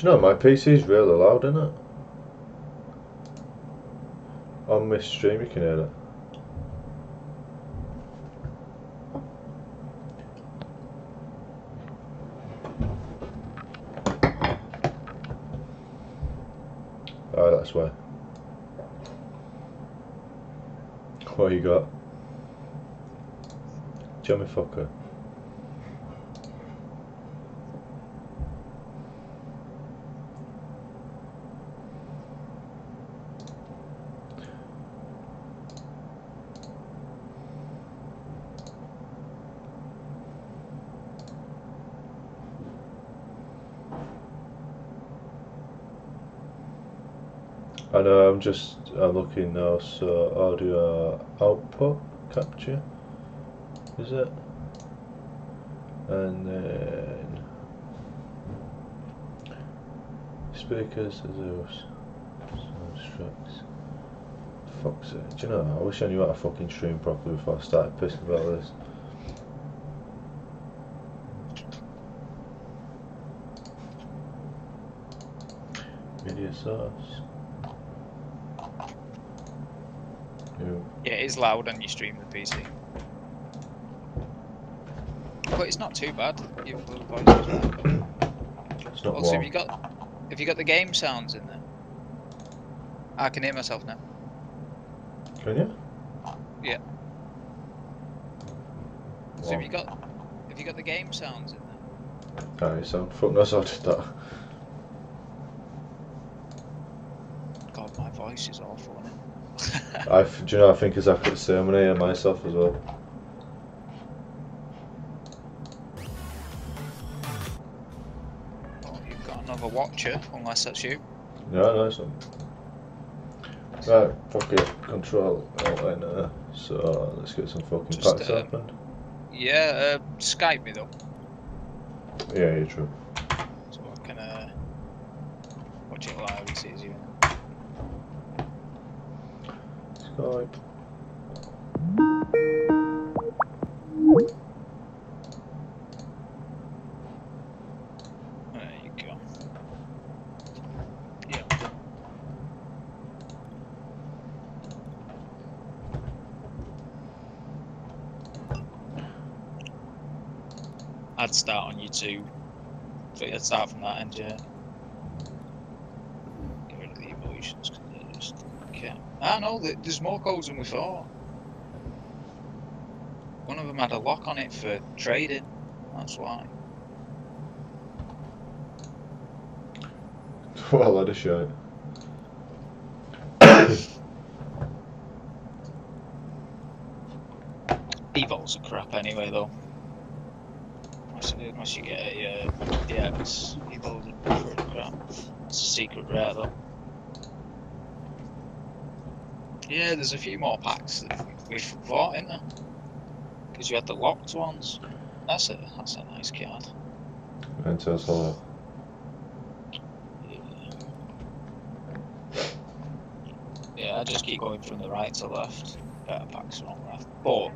You know my PC's really loud, isn't it? On my stream, you can hear it. Oh, that's why. What you got? Jimmy fucker. I know I'm just uh, looking now, so audio output capture, is it? And then speakers, Zeus, sound tracks. Fuck's sake, do you know, I wish I knew how to fucking stream properly before I started pissing about this. Media source. Ew. Yeah, it is loud on your stream the PC. But it's not too bad. Your blue voice is right. It's not Also, have you got have you got the game sounds in there? I can hear myself now. Can you? Yeah. So have you got have you got the game sounds in there? Alright, so fuck knows how to do that. God, my voice is awful. Isn't it? I, do you know, I think exactly the same when I myself as well. oh, you've got another watcher, unless that's you. No, no, it's not. Right, fuck it, control alt enter. So let's get some fucking Just, packs um, opened. Yeah, uh, Skype me though, Yeah, you're true. so I can uh, watch it live. It's easier. Skype. There you go. Yeah. I'd start on YouTube. So I'd start from that end, yeah. Get rid of the emotions because they just can't. Ah, no, th- there's more codes than we thought. One of them had a lock on it for trading. That's why. Well, that is shite. Evol's are crap anyway, though. Unless, unless you get a uh, DX, Evol's are crap. It's a secret rare, though. Yeah, there's a few more packs that we've bought, isn't there? Because you had the locked ones. That's a that's a nice card. Enter solid. Yeah, I just keep going from the right to left. Better packs on left. But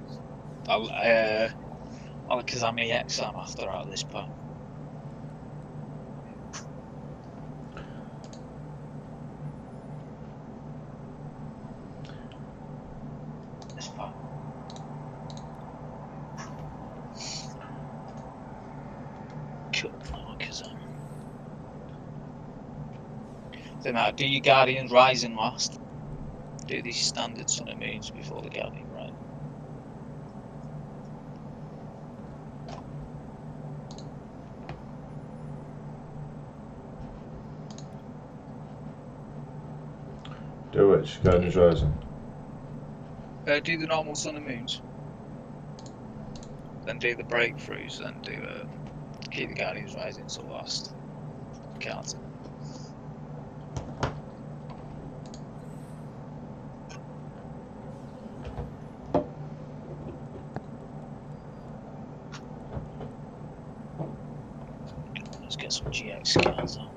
I'll uh I'll Kazami I'm after out of this pack. This pack. Cool. Oh, Kazami. Uh, do your Guardians Rising last. Do these standard Sun and Moons before the Guardian Rise. Do which? Guardians Rising. Uh, do the normal Sun and Moons. Then do the breakthroughs, then do uh, keep the Guardians Rising till last. Counter. Let's get some GX cards out.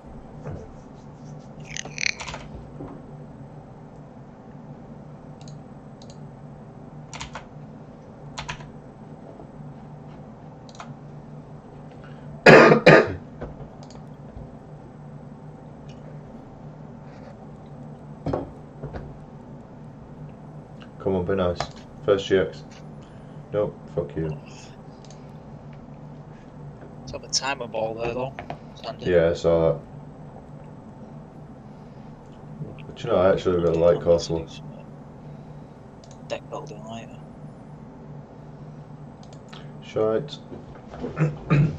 Come on, be nice. First GX. Nope, fuck you. It's on the timer ball there though. Yeah, I saw that. But you know, I actually really like Castle. Deck building later. Shite.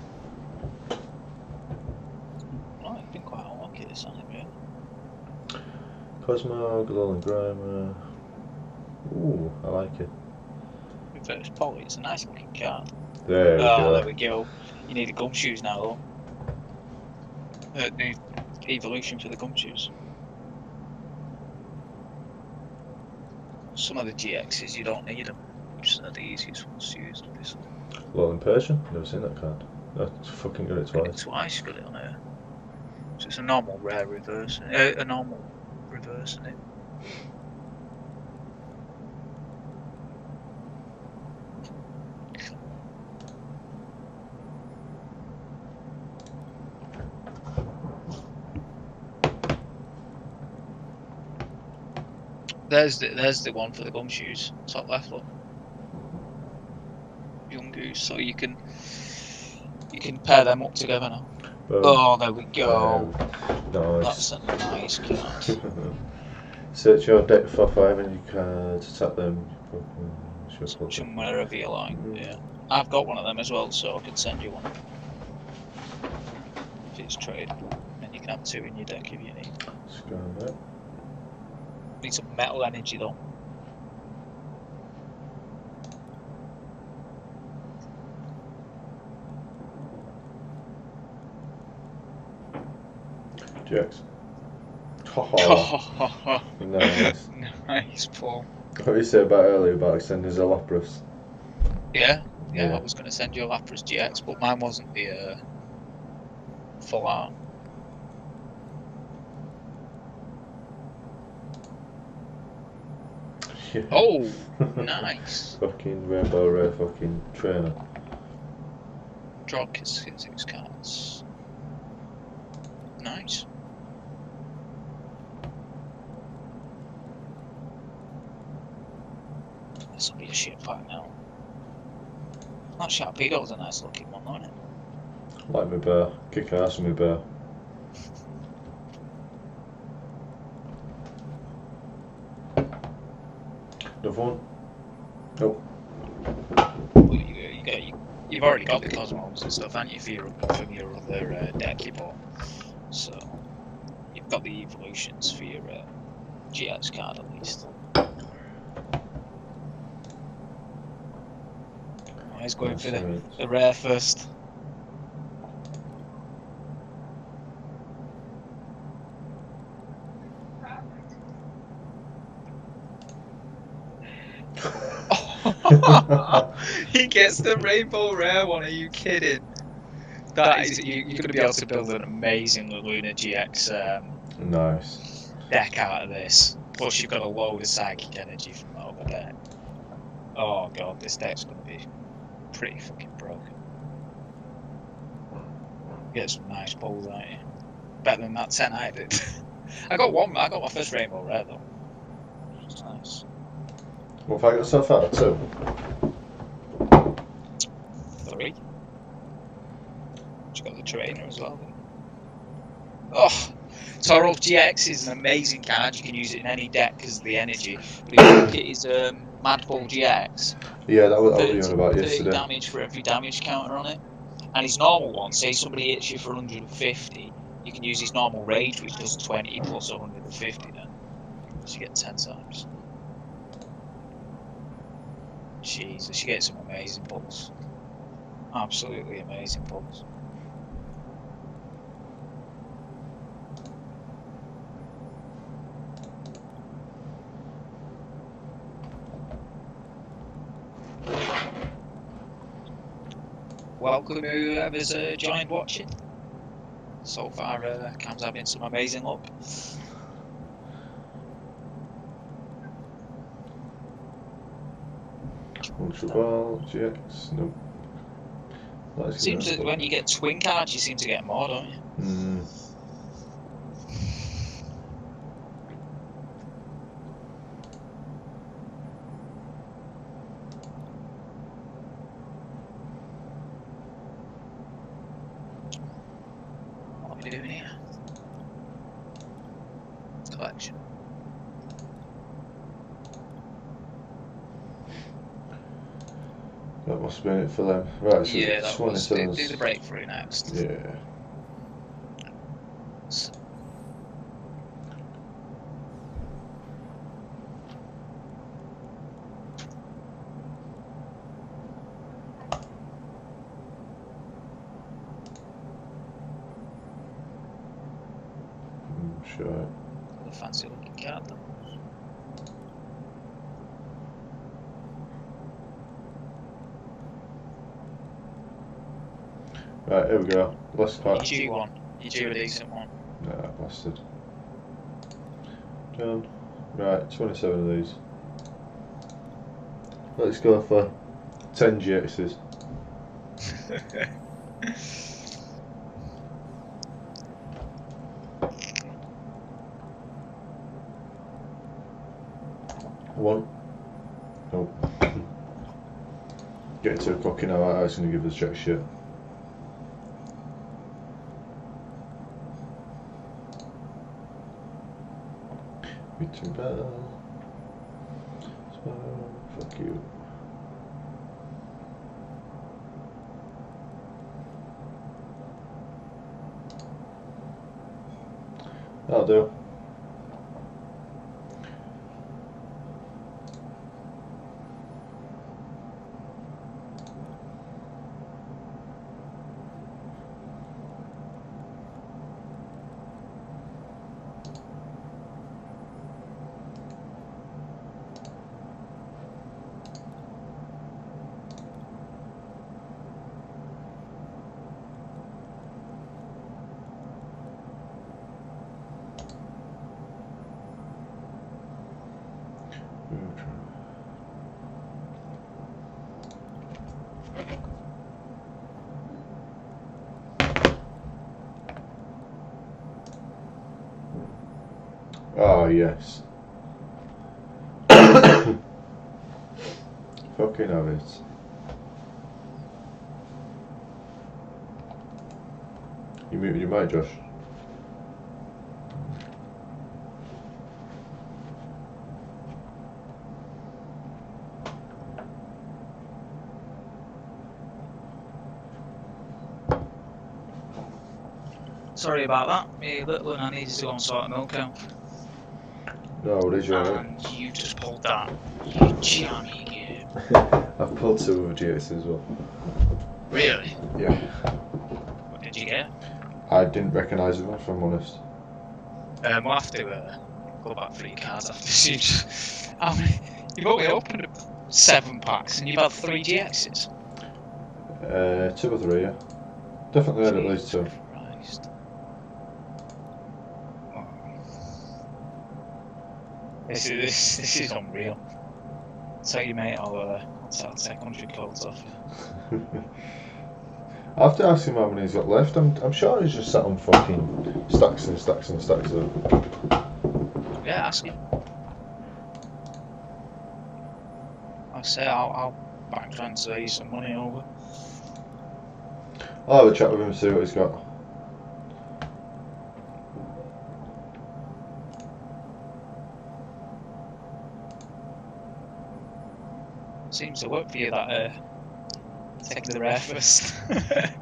Oh, you've been quite unlucky this time. Cosmog, Galil Grimer. Ooh, I like it. It's a nice looking card. There we oh, go. there we go. You need the Gumshoos now though. Uh, the evolution for the Gumshoos. Some of the GXs you don't need them, which are the easiest ones to use, obviously. Well, in Persian? Never seen that card. That's fucking got it twice. Twice got it on there. So it's a normal rare reverse, uh, a normal reverse, isn't it? There's the there's the one for the Gumshoos. Top left one. Yungoos, so you can you can pair them up together now. Boom. Oh, there we go. Boom. That's Nice. a nice card. Search your deck for five and you can tap them. Fucking shuffle Touch 'em them. wherever you like. Yeah, I've got one of them as well, so I can send you one. If it's trade, and you can have two in your deck if you need. That. Need some metal energy though. GX. Oh, nice. nice, Paul. What did you said about earlier about extending Zalopris. Yeah, yeah, Yeah. I was going to send you a Lapras GX, but mine wasn't the uh, full art. Yeah. Oh, nice. fucking rainbow rare fucking trainer. Draw six, six cards. Nice. This will be a shit fight now. That Sharpedo was a nice looking one, wasn't it? Like my bear. Kick ass with my bear. One? Nope. Well, you, you got, you, you've already got the Cosmos and stuff, haven't you, for your, from your other uh, deck you bought? So, you've got the evolutions for your uh, GX card at least. He's going for the, the rare first. he gets the rainbow rare one. Are you kidding? That is, you, you're going to be able to build an amazing Luna GX um, nice. deck out of this. Plus, you've got a load of psychic energy from over there. Oh god, this deck's going to be pretty fucking broken. Get some nice balls out here. Better than that 10 I did. I got one, I got my first rainbow rare though. Which is nice. I got so far? Two. Three. She's got the trainer as well. Oh, Tauros GX is an amazing card. You can use it in any deck because of the energy. But you at his um, Mad Bull GX, Yeah, that was what I 30, was on about 30 yesterday. damage for every damage counter on it. And his normal one, say somebody hits you for 150, you can use his normal rage, which does 20 plus 150 then. So you get 10 times. Jesus, you get some amazing pulls. Absolutely amazing pulls. Welcome whoever's uh, joined watching. So far, uh, Cam's having some amazing luck. Ultra Ball, GX, nope. Seems that when you get twin cards, you seem to get more, don't you? Mm. That must have been it for them. Right, so yeah, that was. Do, do the breakthrough next. Yeah. S- Mm, sure. A fancy looking card. Though. Right, here we go. Last You pack. due one. You due a decent one. Nah, bastard. Done. Right, 27 of these. Let's go for 10 GXs. One. Nope. Getting to a cocky now, I was going to give us jack shit. Reaching bad. Smile. Fuck you. That'll do. Ah, yes. Fucking have it. You muted your mic, Josh. Sorry about that. Me little one, I needed to go and sort milk out. No, did you? And you just pulled that. You jammy game. I've pulled two of GX as well. Really? Yeah. What did you get? I didn't recognise them, if I'm honest. Um, we'll have to uh, go back your cards after this. How many, you've only opened seven packs and you've had three GXs. Uh, two or three, yeah. Definitely had at least two. This is this, this is unreal. Tell you mate, I'll uh, I'll take hundred codes off. I have to ask him how many he's got left. I'm, I'm sure he's just sat on fucking stacks and stacks and stacks of Yeah, ask him. I'll say I'll, I'll bank transfer you some money over. I'll have a chat with him and see what he's got. Seems to work for you that uh, taking the rare first.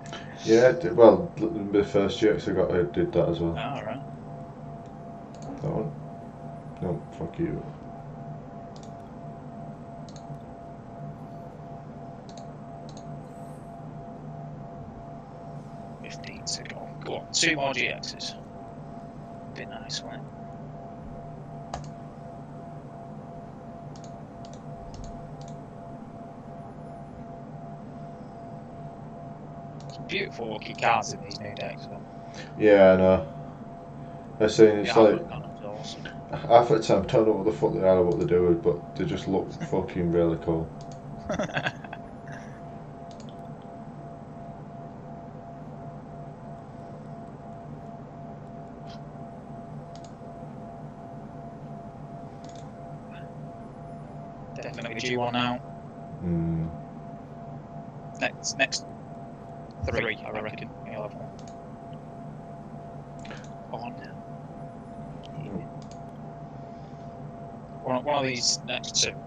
Yeah, d- well, the first GX I got, I did that as well. Alright. That one? No, fuck you. Fifteen to go. Go on, two more GXs. Be nice, won't it? Beautiful looking cards in these new decks. though. Yeah, I know. They're saying it's The like, artwork on them's awesome. half the time, I don't know what the fuck they are or what they're doing, but they just look fucking really cool. Definitely due one now. Mm. Next, next three, I reckon. You'll have one. On. One, one of these next two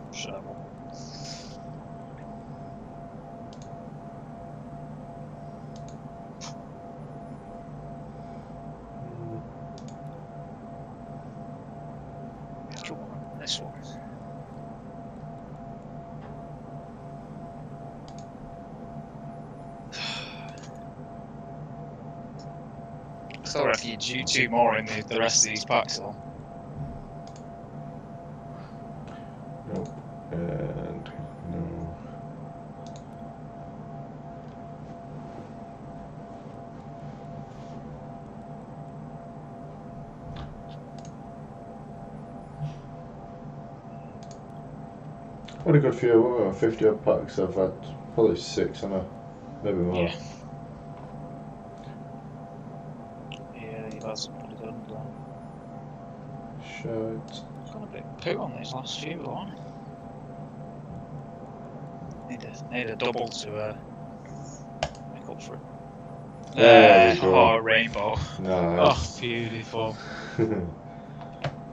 You two more in the, the rest of these packs though. Nope, and no. What a good few, what, about 50 odd packs I've had, probably six, I know, maybe more. Yeah, Got a bit of poo on these last few, on. Need a need a double to uh, make up for it. There Uh, oh, rainbow. Nice. Oh, beautiful.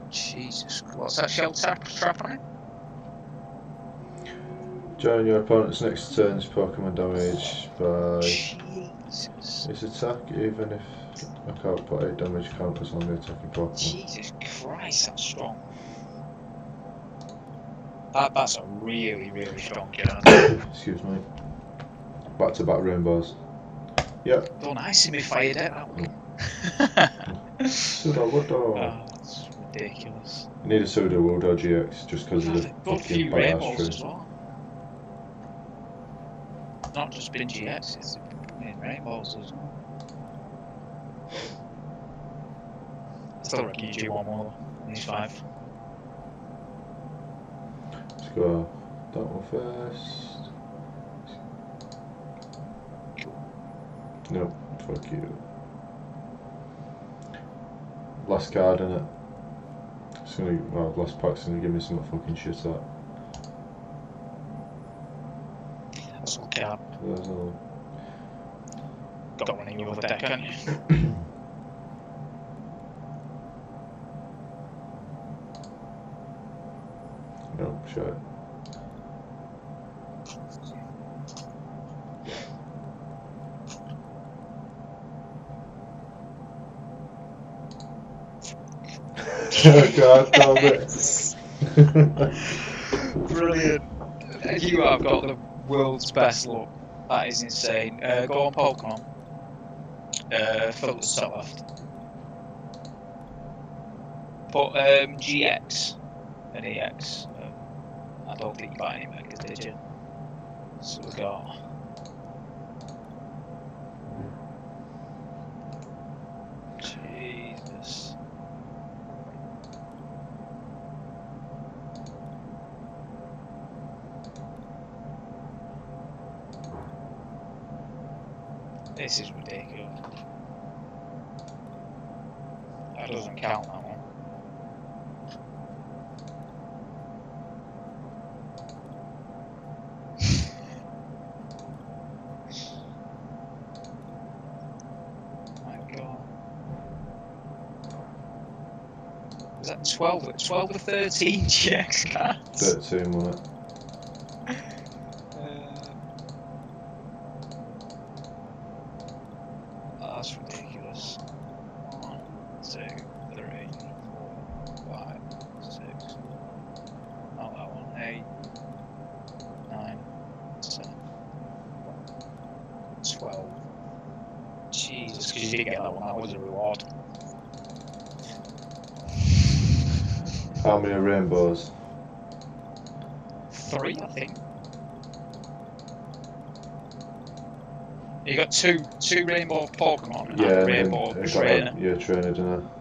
Jesus, what's that shell trap, trap on it? During your opponent's next turn's Pokemon damage by Jesus. its attack, even if I can't put 8 damage counters on the attacking Pokemon. Jesus Christ, that's strong. That, that's a really, really strong gun. Excuse me. Back to back rainbows. Yep. Oh, nice in me fired it, that one. Sudowoodo. oh, that's ridiculous. I need a Soda Sudowoodo GX just because of the fucking few badass rainbows as well. Not just been GX, it's been rainbows as well. Still reckon you do one more than these five. Let's go that one first. Nope, fuck you. Last card in it. It's gonna well, last pack's gonna give me some fucking shit out. That's all cap. There's a Got one in your other deck, haven't you? no. God damn it. Brilliant. You have got the world's best luck. That is insane. Uh, go on Pokemon. Uh, filter top left. Put um, GX and EX. I don't think you buy any megas, did you? So we got. Was that 12, 12 or 13 GX cards? 13 on it. Two, two rainbow Pokemon and Yeah, a and rainbow got trainer. a- yeah, trainer, didn't I?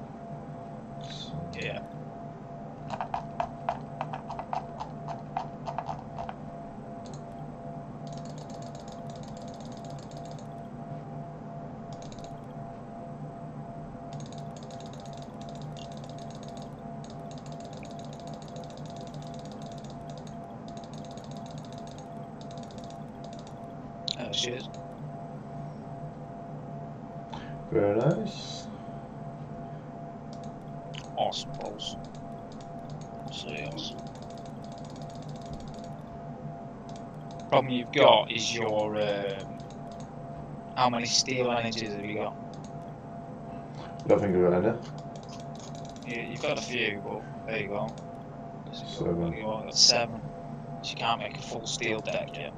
Is your um, how many steel energies have you got? Don't think I've got any. You, you've got a few, but there you go. Seven. You've got seven. So you can't make a full steel deck yet.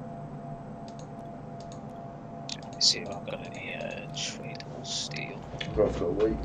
Let me see if I've got any uh, trade steel. Go for a week.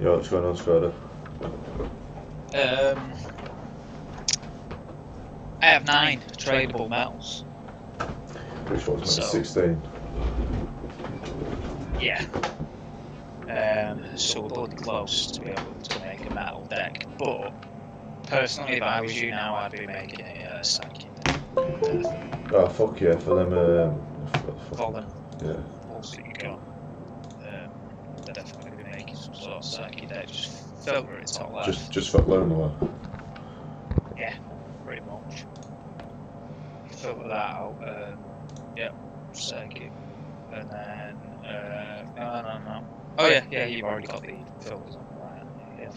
Yeah, what's going on, Strider? um, I have nine tradable metals. Which one's So- so, 16? Yeah. Um, so we're bloody close to be able to make a metal deck. But personally, if I was you now, I'd be making a uh, psychic deck. Oh, fuck yeah, for them, um, f- f- For them yeah. balls that you got. Um, they're definitely be making some sort of psychic deck. Just filter it top left. Just, just for Luna. pretty much. Filter that out. Um, yep, psychic. And then, uh, no, no, no. Oh yeah, yeah, you've already got the filters on the right. Yeah.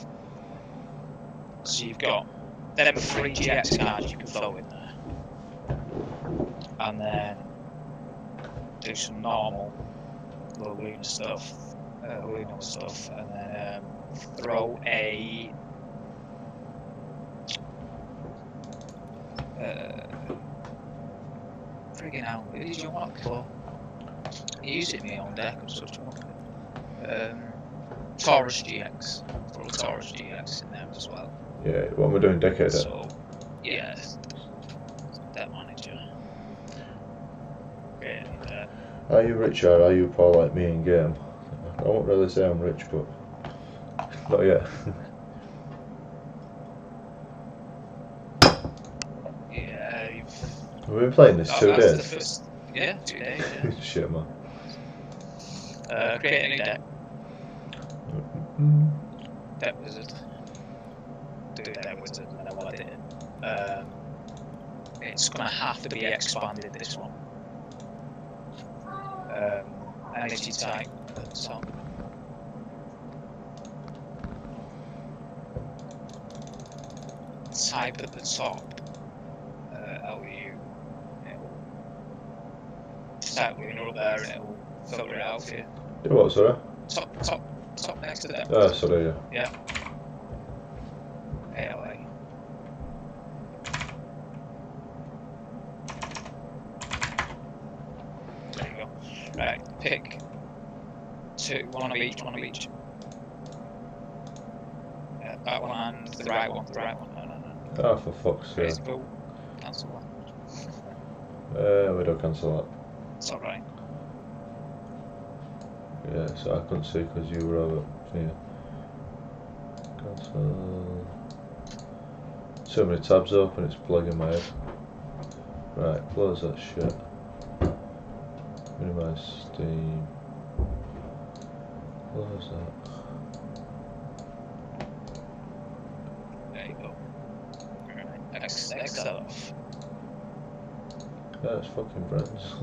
So you've got them three GX cards you can throw in there, and then do some normal little lunar stuff, uh, lunar stuff, and then um, throw a uh, friggin' hell, who did you want for? It in my own deck, a muppet. Um, Tauros GX. Throw Tauros GX in there as well. Yeah, what am I doing? Decade? So, yeah, deck manager. Okay, and, uh, Are you rich or are you poor like me in game? I won't really say I'm rich, but not yet. yeah, you've. We've been playing this oh, two that's the days. first- yeah, two days. Yeah. Shit, man. Uh, create a new deck. Deck Wizard. Do Deck Wizard, and then what I did. Um, it's gonna have to be expanded, this one. Um, energy type at the top. Type at the top. Uh, LU. It'll. Type up there, and it'll filter it out for you. Do what, sorry? Top, top, top next to that. Ah, sorry, yeah. ALA. There you go. Right, pick two, one of each, one of each. Yeah, that one and the right one, the right one. Ah, for fuck's sake. Cancel that. Uh, we don't cancel that. It's alright. Yeah, so I couldn't see because you were over here. Cancel. So many tabs open, it's plugging my head. Right, close that shit. Minimize Steam. Close that. There you go. Alright, X, X that off. Yeah, it's fucking friends.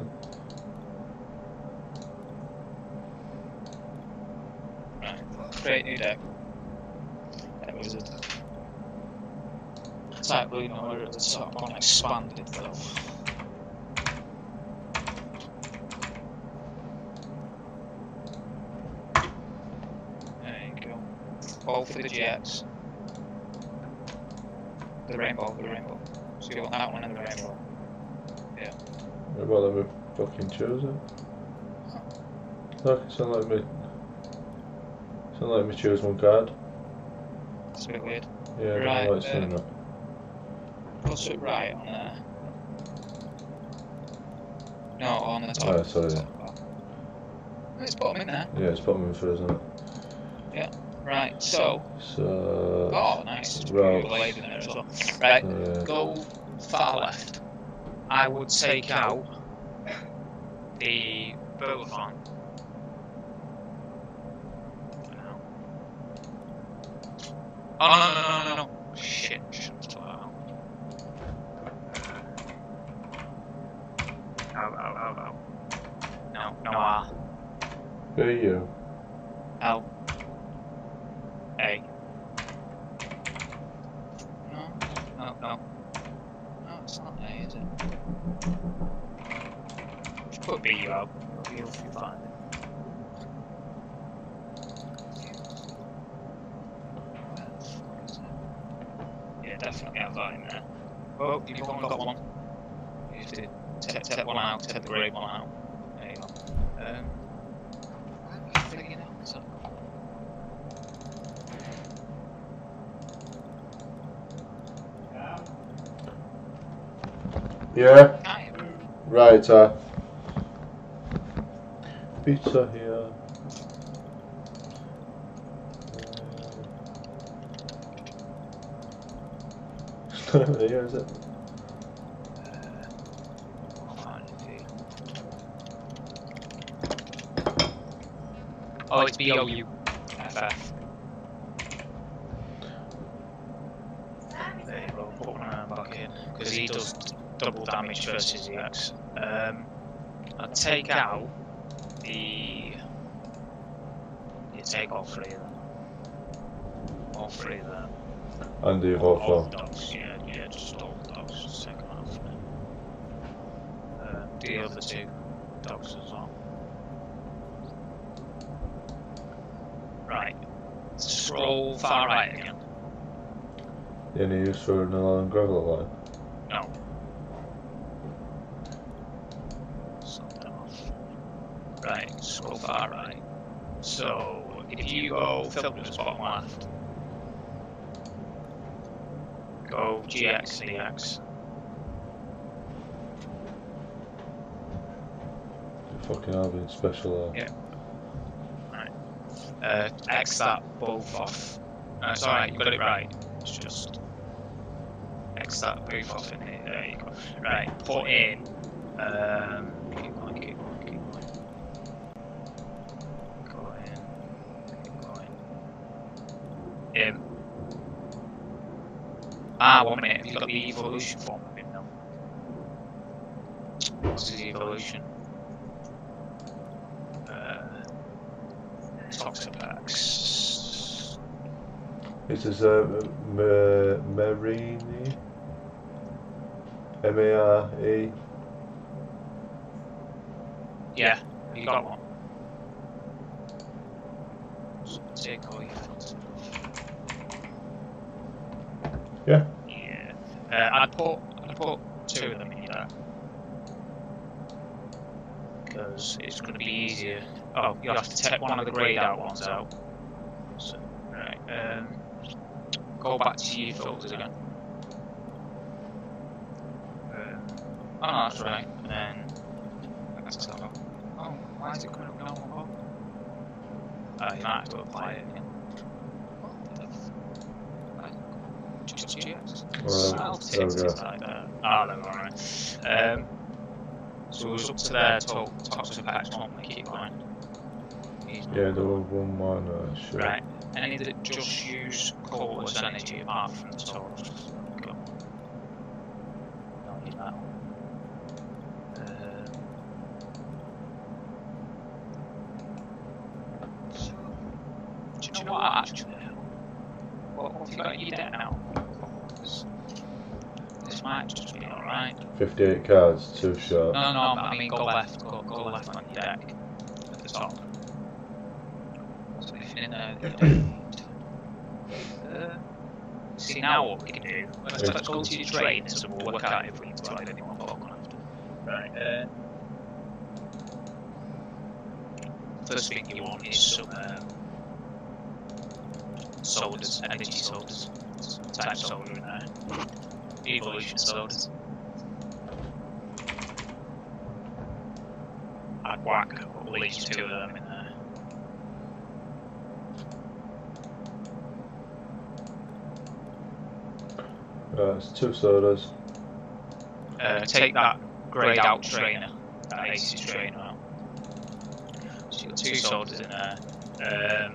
Create new deck. That was it. Type blue number at the top on expanded though. There you go. All for the Jets. The rainbow, the rainbow. So you want that one and the rainbow. Well, then we fucking chose it. Look, it's not letting me. It's not letting me choose one card. It's a bit weird. Yeah, I Right, why it's uh, that. Put it right on there. No, on the top. Oh, sorry, yeah. Let's put them in there. Yeah, it's putting me through, isn't it? Right, so. So. Oh, nice. It's Right. blade in there as well. Right, go far left. I would take out the Bobathon. Oh no no no no no! Shit! Shouldn't have out. Ow ow ow ow! No no who are you? L A. No no no no! It's is it? Put B out. You'll you'll find it. Where the fuck is it? Yeah, definitely have that in there. Oh, you've only got one. You have to take, one out, take the grey one out. There you go. Um, why am I figuring out so? Yeah. Can't? Right, uh. Pizza here. It's not over here, is it? I'll find it for you. Oh, it's B O U F F. There you go, put one of them back in. Because he does double damage versus the X. Um, I'll take out the. You take all three of them. All three of them. And the All, evolve all the dogs, yeah, yeah, just all the dogs. Just take them out for me. Uh, the other two dogs as well. Right. Scroll far right again. Any use for an alarm gravel line? No. Something off. Right, scroll far right. So, if you go filters bottom left, go GX DX. Fucking Albion special. Uh, Yeah. Uh, X that both off. Uh, it's alright, you got it right. It's just X that both off in here. There you go. Right, put in. Um, keep going, keep going, keep going. Go in, keep going. In. Ah, one minute. Have you got the evolution form of him now? What's his evolution? Uh, Toxapex. It is a uh, Mareanie. M A R E. Yeah, you got one. So take all your filters off. Yeah. Yeah. Uh, I'd put I'd put two of them in there. Because it's going to be easier. Oh, you have to take one of the greyed out ones out. So, right. Um, go back to your filters again. Um, oh no, that's right. And then that's that one. Oh, why is it coming up with? Uh, you might have to apply it again. What the f- like, Just GX. Right, I'll there we take go. it like that. Oh, no, alright. Um, so it was up to there, to Toxapex, won't we? Keep going. Yeah, the one one uh, sure. Right. Any that just use colorless energy apart from the Tauros. Go. Don't need that one. Um, so, do you know what actually? What, what have you got in your deck now? This might just be alright. 58 cards, two shot. No, no, no, I mean go left, go, go left on your deck. At the top. So anything in there that you don't need. Uh, see now what we can do. Let's, let's go to your trainers and we'll work out if we need to add any more Pokemon after. Right, uh... first thing you want is some um, sodas, energy sodas, some type soda in there. Evolution sodas. I'd whack at least two of them in there. Right, it's two sodas. Uh, take that greyed out trainer, that Aces trainer out. So you've got two sodas in there. Um,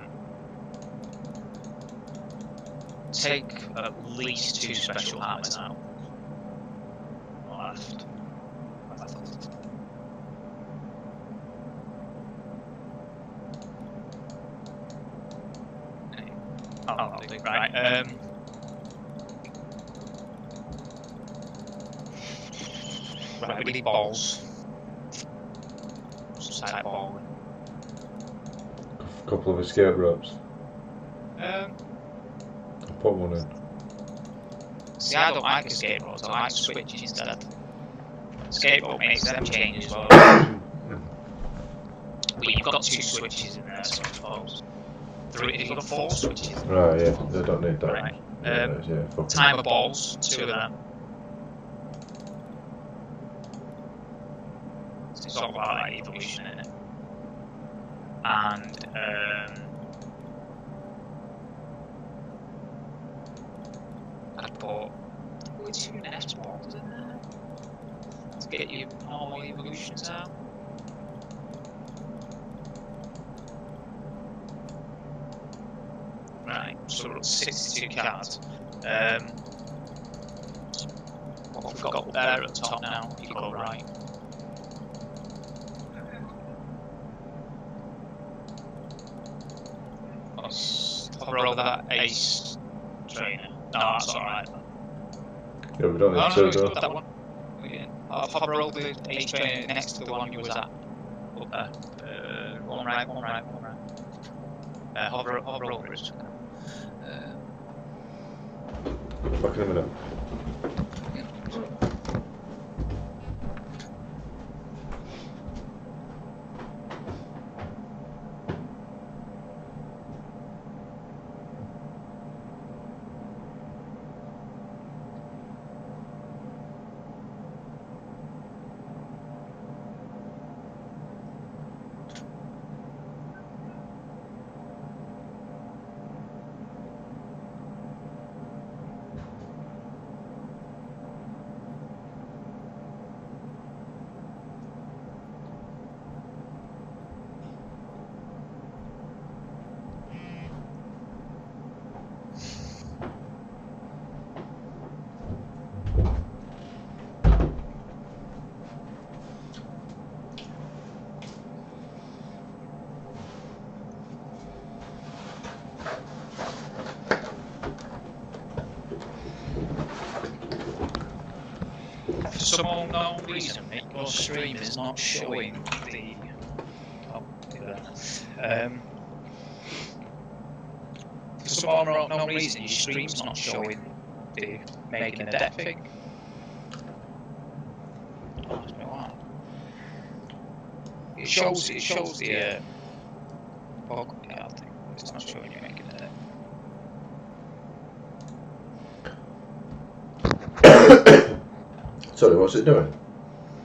take at least two special hammers out. Left. Left. Oh, that'll do. Right. Um, need balls. Type ball. A couple of escape ropes. Um, I'll put one in. see, I don't like escape ropes. I like switches instead. Escape rope makes them change as well. But you've got two switches in there, so I suppose. Three, you've got four switches. Right, yeah, they don't need that. Right. Um, yeah, fuck timer balls, two of them. So it's all about that evolution in it. And um, I'd put with two nest balls in there to get your normal evolutions out. Right, so we're up to 62 cards. Um, what we've got up there at the top now, if you go right. Let's hover over that ace trainer. No, that's alright. Yeah, we don't No, need two, it's though. that one. Okay. I'll hover over the ace trainer next to the one you was at. Up there. Uh, one right, one right, one right. Uh, hover, hover over it. Uh, Back in a minute. Some unknown reason, your stream is not showing the. Oh, that. Um, for some unknown reason, your stream's not showing the making a thing. Oh, it's been a while. It shows. It shows the. Uh, bug card thing. but It's not showing you making a deck. Sorry, what's it doing?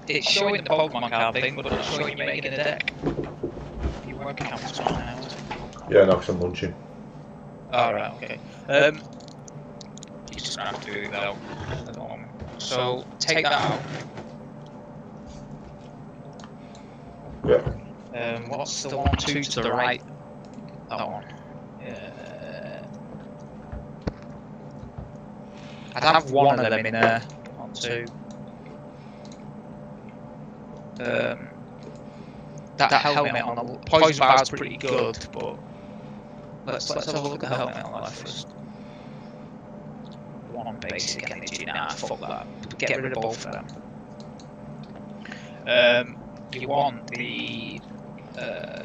It's showing the Pokemon card thing, but it's showing you making a deck. Your web account's gone out. Yeah, no, 'cause I'm munching. Alright, okay. Um, you just gonna have to do that at the moment. So, take that out. Yeah. Um, what's the one, two to the right? That one. Uh, I'd have one of them in there. One, two. Um, that, helmet on the poison bar's pretty good, but let's let's have a look at the helmet on the left first. One basic energy, nah, fuck that. Get rid of both of them. Um, you want the uh,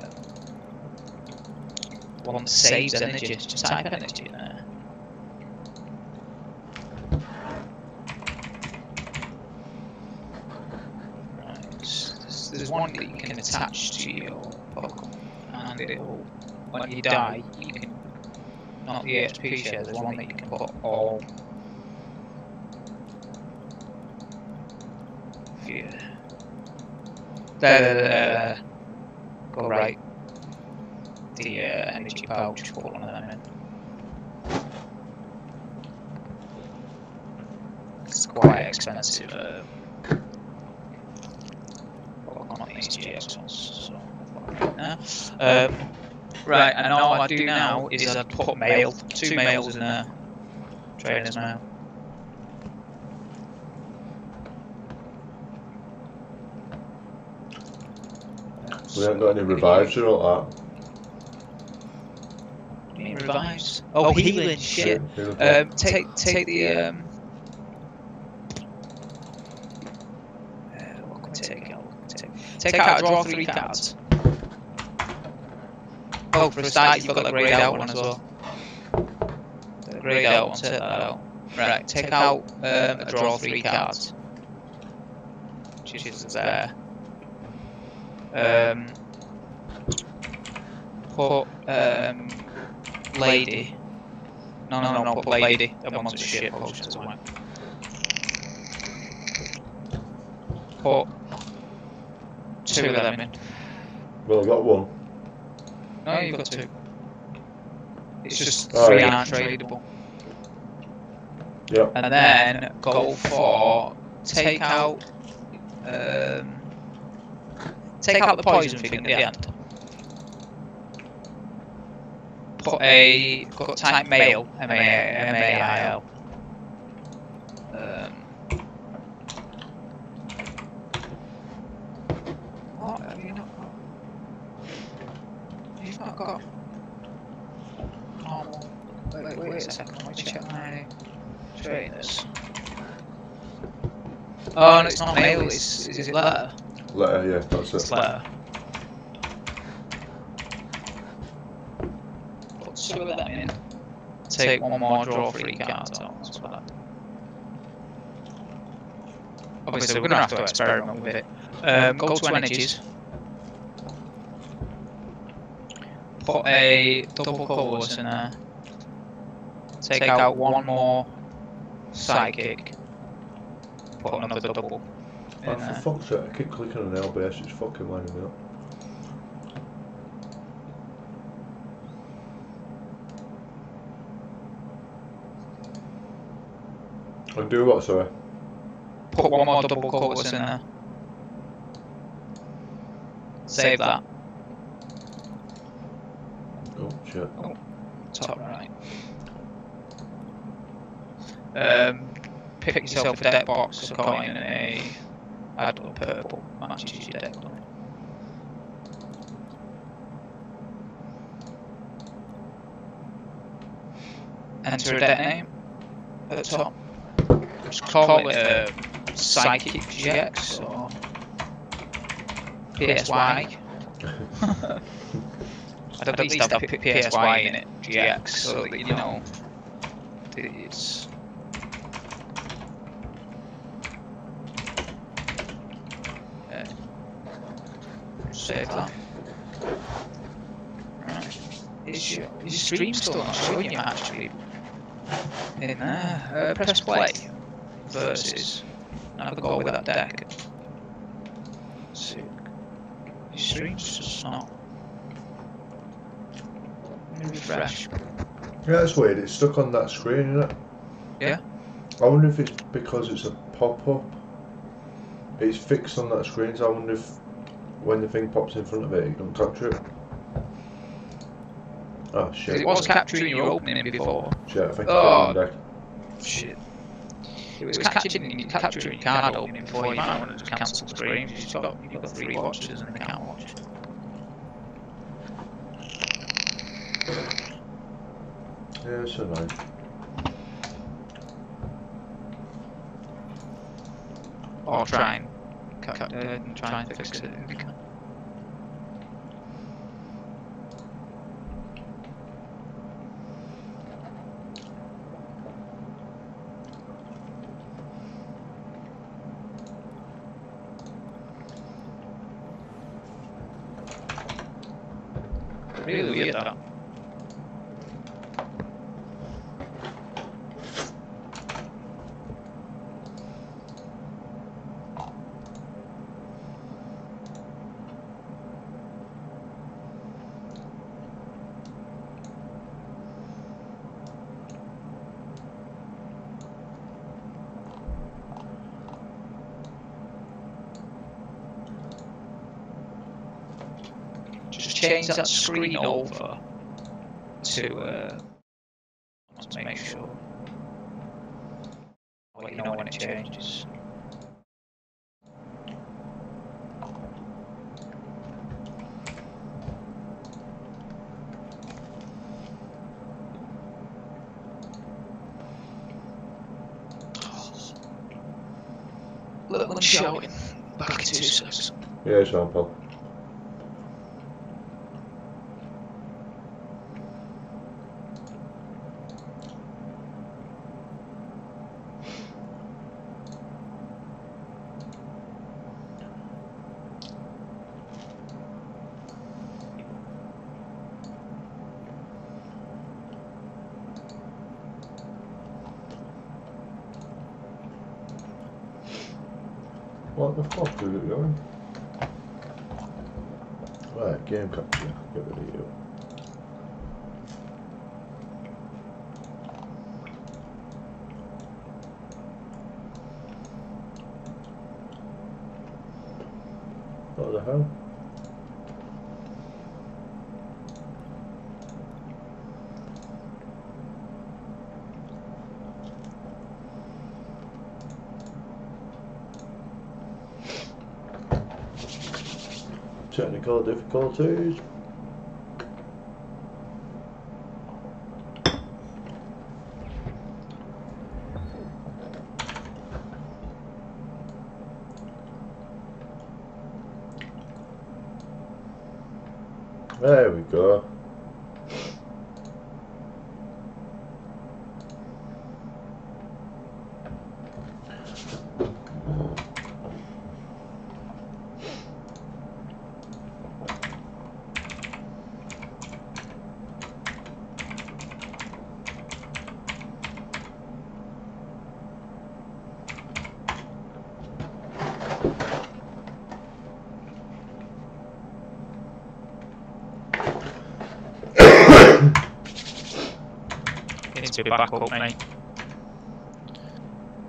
one that saves energy, just type energy there. Right, there's, one that you can attach to your Pokemon, and it'll, when you die, you can, not the HP share, there's one that you can put all. Yeah. There, there, there. Go right. The uh, energy pouch, put one of them in. It's quite expensive. Uh, well, these GX so now. Um, right, and all I do now is I put mail, two mails in there, trainer's mail. We haven't got any revives or all that. Any revives? Oh, healing, shit. Healing pot. Um, take take the um. uh, what can we take out? What can we Take, take out, draw three cards. Oh, for a start, you've got the greyed out one as well. The greyed out one, take that out. Right, take out um, a draw three cards. Which is there. Um, put um, lady. No, no, no, put lady. That one's a shit potions away. Put two of them in. Well, I've got one. No, you've got two. It's just Oh, three yeah. aren't tradable. Yep. And then go for take out um, take out the poison thing at the end. Put a got type mail M A M A I L. Um, what have you not got? You've got normal. Wait, wait, wait a second. Let me check my trainers. Oh, no, it's not mail. It's is it letter? Letter, yeah, that's It's it. letter. Put two of them in. Take one more, draw three cards out. That's what I. Obviously, we're gonna have to experiment with it. Um, go to energies. Put a double colours in there. Take out one more psychic. Put another double Oh, for fuck's sake, I keep clicking on LBS, it's fucking lining me up. And do what, sorry? Put one more double colours in there. Save that. Oh, shit. Top right. Um, pick yourself a deck box, a coin, and a add a purple. Matches your deck. doesn't it? Enter a deck name at the top. Just call it uh, Psychic GX or PSY. I'd at least have P- PSY in it, GX, so that you know it's. Uh, save that. Right. Is your, is your stream still not showing you actually? In there, uh, press play versus. Have a go with that deck. See. Your stream's just not. Let me Refresh. Yeah, that's weird, it's stuck on that screen, isn't it? Yeah. I wonder if it's because it's a pop-up. It's fixed on that screen, so I wonder if when the thing pops in front of it, you don't capture it. Oh shit. it was capturing your opening it before. Shit, I think Oh. it's on deck. Shit. It was catching, you capturing your card opening before you might want to just cancel the screen. You've got, you've got three watches and they can't watch. Yeah, it's annoying. Or try and, cut, uh, and try and fix it if you can. Really weird that. Just change that screen over to uh, to make sure. I'll let you know when it changes. Little one shouting. Back in two seconds. Yeah, Sean Paul. What the fuck is it doing? Right, game capture. Get rid of you. What the hell? Difficulties. There we go. You need to be back up, mate.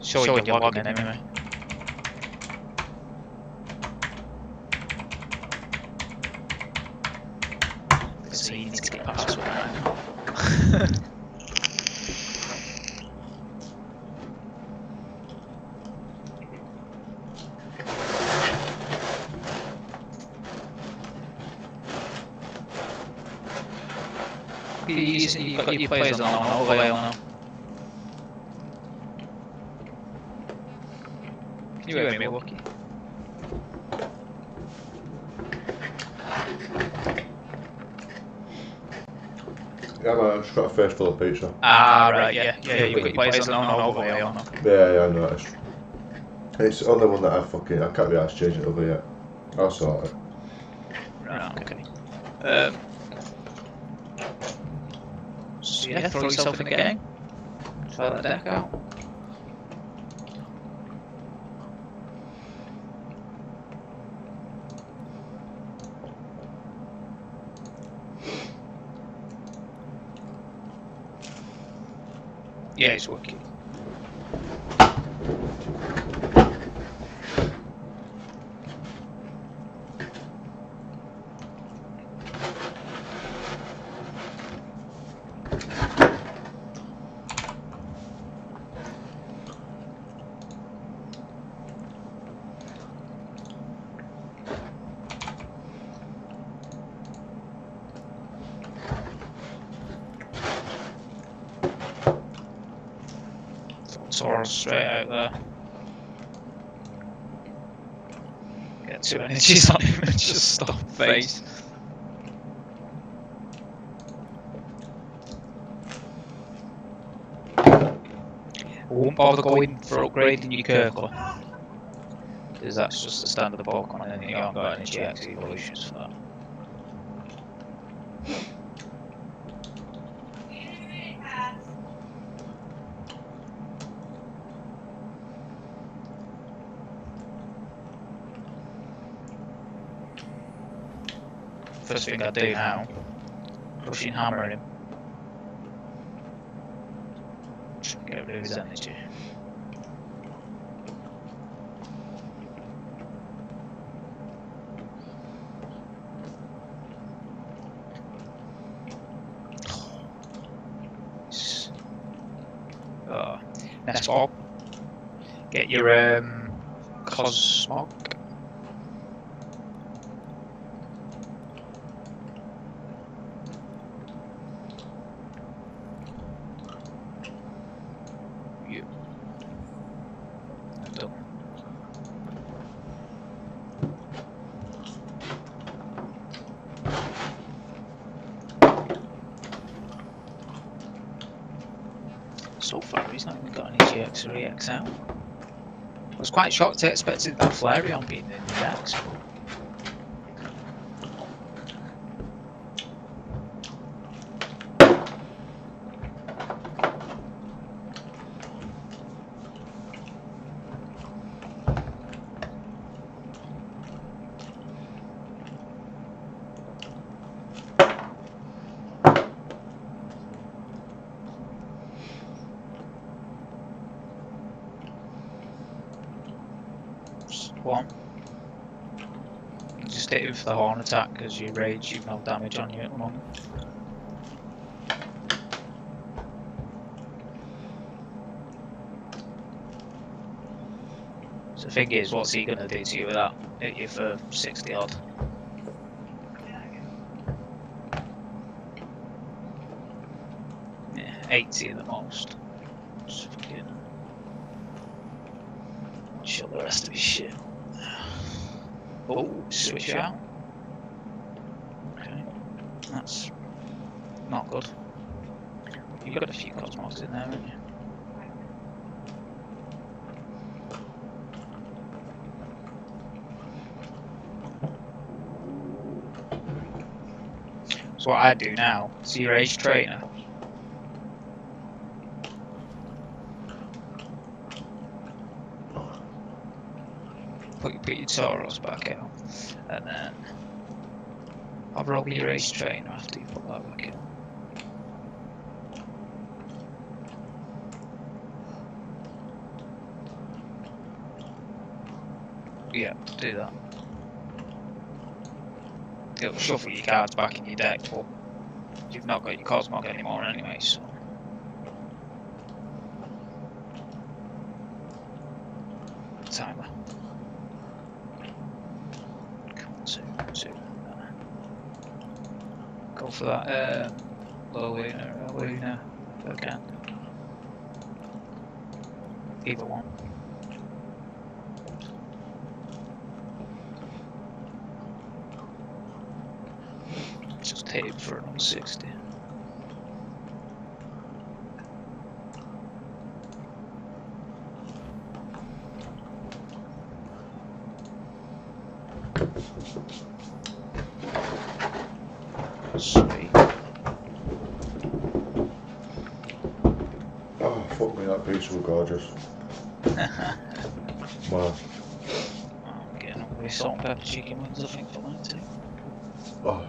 Showing your login anyway. So you need to get password now. You- you- You've got your players on all the way on now. Can you hear me, Walkie? Yeah, man, I've just got a face full of pizza. Ah, right, yeah. Yeah, you've got your players on all the way on. Yeah, yeah, I noticed. It's the only one that I fucking I can't be asked changing it over yet. I'll sort it. Right, okay. Um, so yeah, throw yourself in the game. Try that deck out. It's working. Soaring straight out there. Two energies on just stop face. Won't bother going for upgrading your Kirkle. Because that's just the standard Pokemon and you haven't got any GX evolutions for that. First thing I do now, pushing hammer him. Get rid of his energy. Oh, next. Get your um, Cosmog. You. Done. So far, he's not even got any GX or EX out. I was quite shocked. I expected that Flareon being in the decks. but- Just one. Just hit it with the horn attack because you rage, you've no damage on you at the moment. So the thing is, what's he gonna do to you with that? Hit you for 60 odd. Yeah, 80 at the most. Just fucking Chill the rest of his shit. Oh, switch out. Okay, that's not good. You've got a few cosmos in there, haven't you? So what I do now, is your ace trainer. put your, your back out, and then I'll roll your race trainer after you put that back in. Yeah, do that. It'll shuffle your cards back in your deck, but you've not got your Cosmog anymore anyway, so. Timer. Two, two. Go for that uh, low winner, winner, if I. Either one. Just hit it for another 60. Sweet. Oh, fuck me, that pizza was gorgeous. Wow. I'm getting all these salt and pepper chicken wings, I think, for mine too. Oh,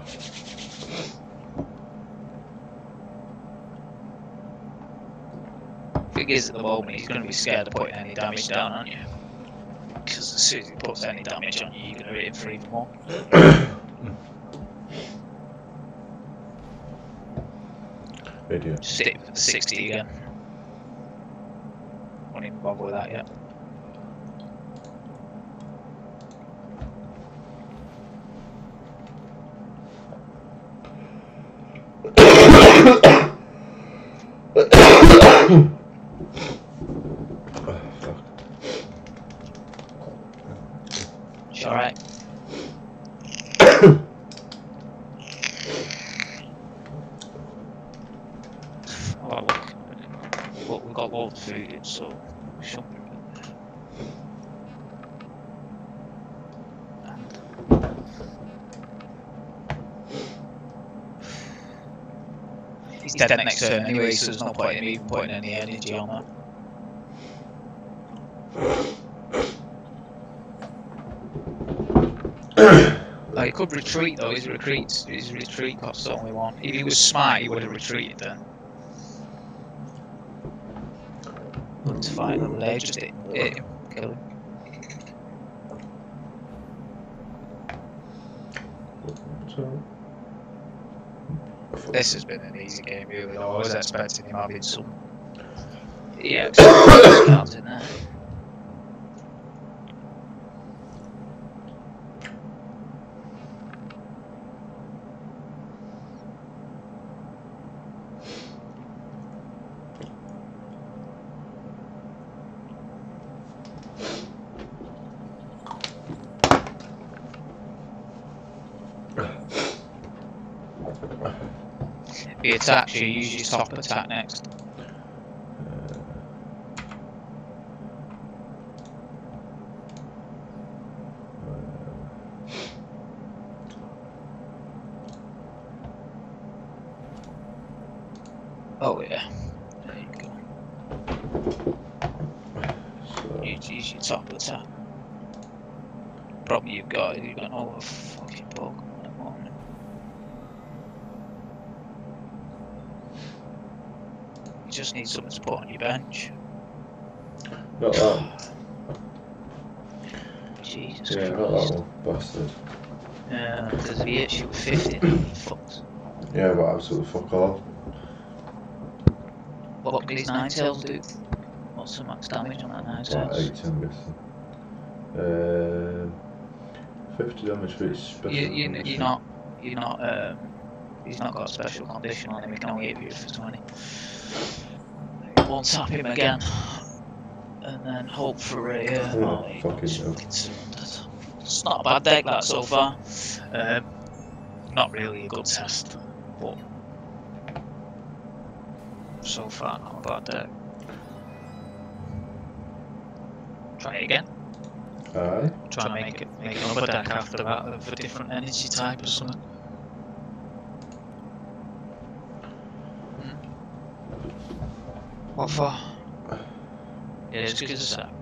Thing is, at the moment, he's going to be scared of putting any damage down on you. Because as soon as he puts any damage on you, you're going to hit him for even more. Just hit him the 60 again. Won't even bother with that yet. Oh, fuck. It's alright. Oh, look. Look, we've got loads of food in, so we shouldn't be He's dead next turn anyway, so there's no point in even putting any energy on that. Oh he could retreat though. His retreat, his retreat costs only one. If he was smart, he would have retreated then. Fight him. They just hit him. This has been an easy game, really. Though. I was expecting him having some. Yeah, you, use your top attack next. uh, Oh yeah. There you go. so, Use, use your top attack. Problem you've got is you've got no fucking Pokemon at the moment. You just need something to put on your bench. not that. Jesus Yeah, not Christ. that one. Bastard. Yeah, because if he hits you with 50, then you're fucked. Yeah, but absolutely fuck all. What can these Ninetales do? What's the max damage on that Nine Like Tails? 80, I'm guessing. Um, 50 damage for each special. You, you, condition. you're not, you're not, um, he's not got a special condition on him, he can only hit you for 20. One tap him again, and then hope for a, uh, oh, fucking fucking surrendered. It's not a bad deck that so far. Um, not really a good test, but so far not a bad deck. Try it again. Aye. Try and make it make another deck after that of a different energy type or something. Hmm. What for? Yeah, just give us a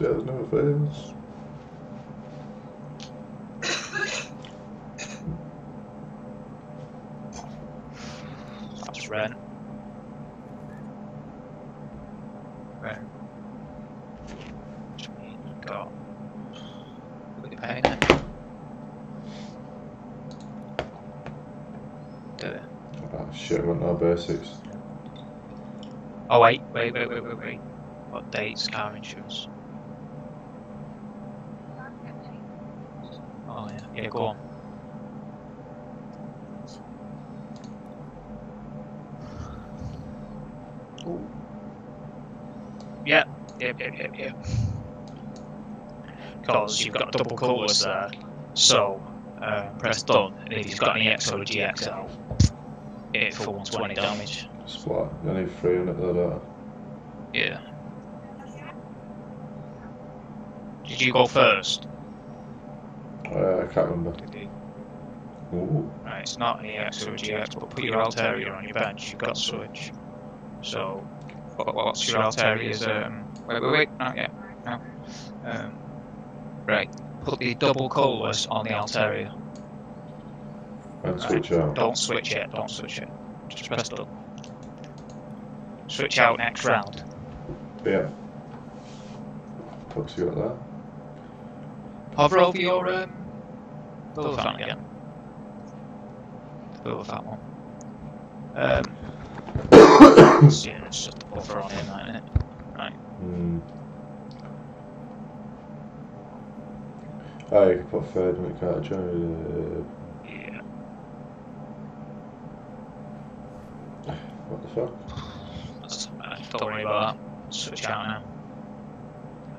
Tails never fails. That's Ren. Ren. Which means we've got. Look at paying it. Do it. Ah, shit, I went no basics. Oh wait, wait, wait, wait, wait, wait. What dates car insurance? Oh yeah, yeah, go on. Ooh. Yep, yep, yep, yep, yep. Because you've got double colours there, so uh, press done, and if he's got an EX or GX out, hit it for 120 damage. Splat. I need three on it don't Yeah. Did you go first? I? Uh, I can't remember. Ooh. Right, it's not an EX or a GX, but put your Altaria on your bench, you've got switch. So, what, what's your Altaria's, um, wait, wait, wait, not yet, no. Um, right, put the double colours on the Altaria. And switch out. Don't switch it, don't switch it. Just press done. Switch out next round. Yeah. Fuck's you got that? Hover over your, um, Bulbafan again. Bulbafan one. Um, yeah, it's just the buffer on him, isn't it? Right. Hmm. Oh, you can put third when it can't join. Yeah. What the fuck? That's, uh, don't worry about that. Switch out now.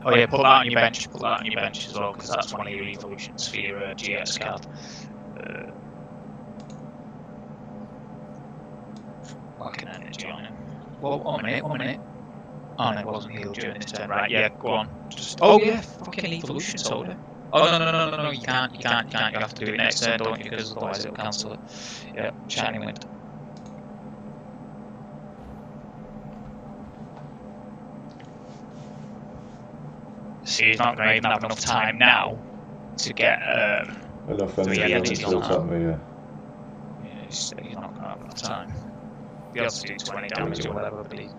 Oh yeah, put that on your bench. Put that on your bench as well, because that's one of your evolutions for your uh, GX card. Uh, an energy on him. Well, one minute, one minute. Oh no, it wasn't healed during this turn. Right, yeah, go on. Just oh yeah, fucking evolution soldier. Oh no no no no no! You can't you can't you can't. You have to do it next turn, don't you? Because otherwise it'll cancel it. Yeah, shining wind. See, he's not going to even have enough time now to get. Um, Enough energy built on up yeah. yeah, he's, he's not going to have enough time. Be able to do 20 damage or whatever, but he,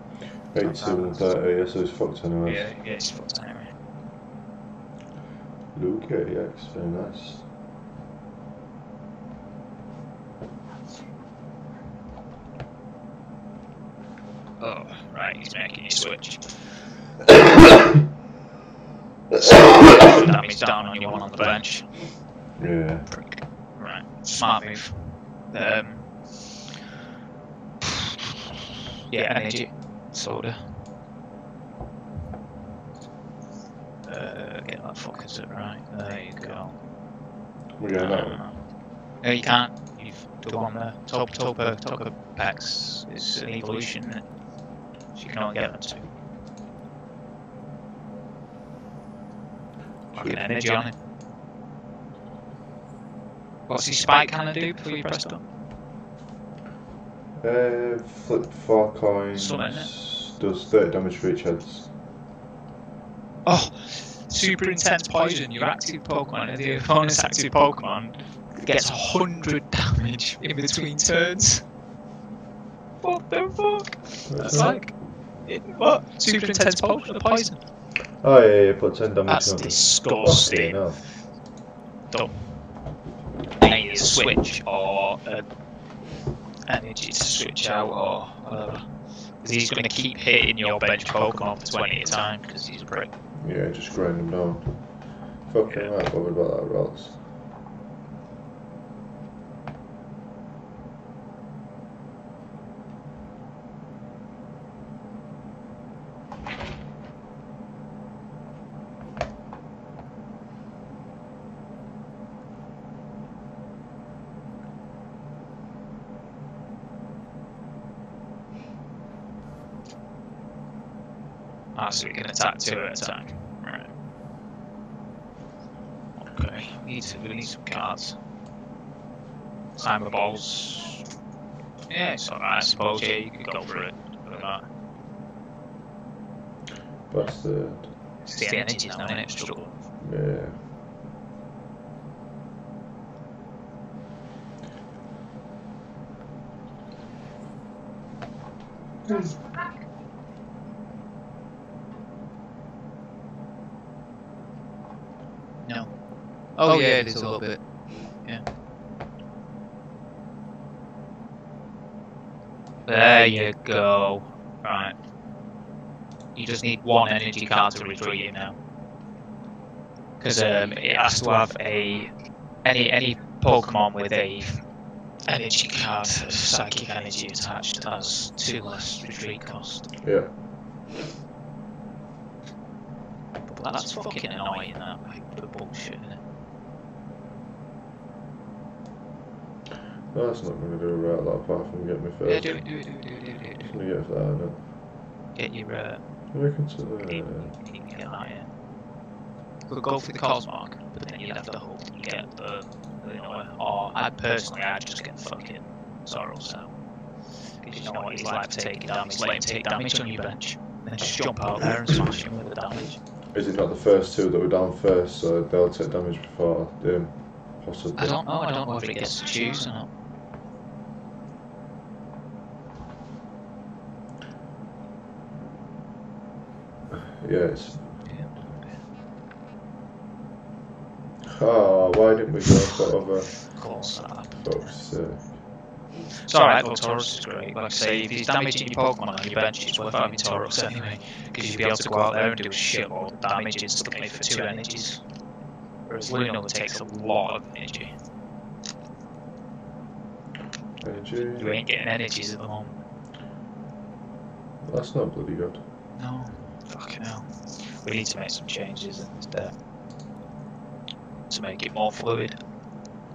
87 and 30, yeah, so he's fucked anyway. yeah, yeah, he's fucked anyway. Luke AX, very nice. Oh, right, he's making you switch. damage down on your one on the bench. Yeah. Right, smart move. Um, yeah, energy soda. Uh, get that focus it right. There you go. We're going that one. Uh, no, you can't. You've done one there. Top, Topa packs is an evolution. isn't it? So you can only get them two. Fucking energy on it. What's his spike cannon do before you press done? Uh, flip four coins. Something, Does 30 damage for each heads. Oh, super intense poison. Your active Pokemon and the opponent's active Pokemon gets 100 damage in between turns. What the fuck? That's like. It, what? Super intense po- poison. Oh yeah, yeah, put 10 damage That's on. disgusting. No. Need a switch or a energy to switch out or whatever. Because he's going to keep hitting your bench Pokemon for 20 at a time because he's a prick. Yeah, just grind them down. Fucking Yeah. right, bothered about that, Ross. So attack two at a time. Right. Okay, we need, to, we need some cards. Cyber balls. Yeah, it's alright, I suppose. Yeah, you could go for it. Look at. Bastard. It's the energies now, innit? Struggle. Yeah. No. Oh, yeah, it is a little bit. Yeah. There you go. Right. You just need one energy card to retreat it now. Because um, it has to have a any any Pokemon with a energy card of psychic energy attached has two less retreat cost. Yeah. But that's fucking annoying. That like the bullshit. Innit? No, that's not going to do a right lot apart from get me first. Yeah, do it, do it, do it, do it, do it, do it. Just going to get for that, no. Get your uh, We can to You the. you get that in. Could go for the Cosmog, but then you'd have to hope you get the, you know, or I personally, I'd just get fucking Sorrow Cell. Because you know what he's like for taking damage, let him take damage on your bench, and then just jump out there and smash him with the damage. Is it not the first two that were down first, so they'll take damage before them? Possibly. I don't know, I don't know if he gets to choose or not. Yeah, it's. Oh, why didn't we go for other Of course, that happened. fuck's uh, sake? It's alright though, Tauros is great. Like I say, if he's damaging your Pokemon on your bench, it's worth having Tauros anyway. Because you'll be able to go out there and do a shitload of damage instantly for two energies. Whereas Lunala takes a lot of energy. Energy. You ain't getting energies at the moment. That's not bloody good. No. Fucking hell. We need to make some changes in this deck. To make it more fluid.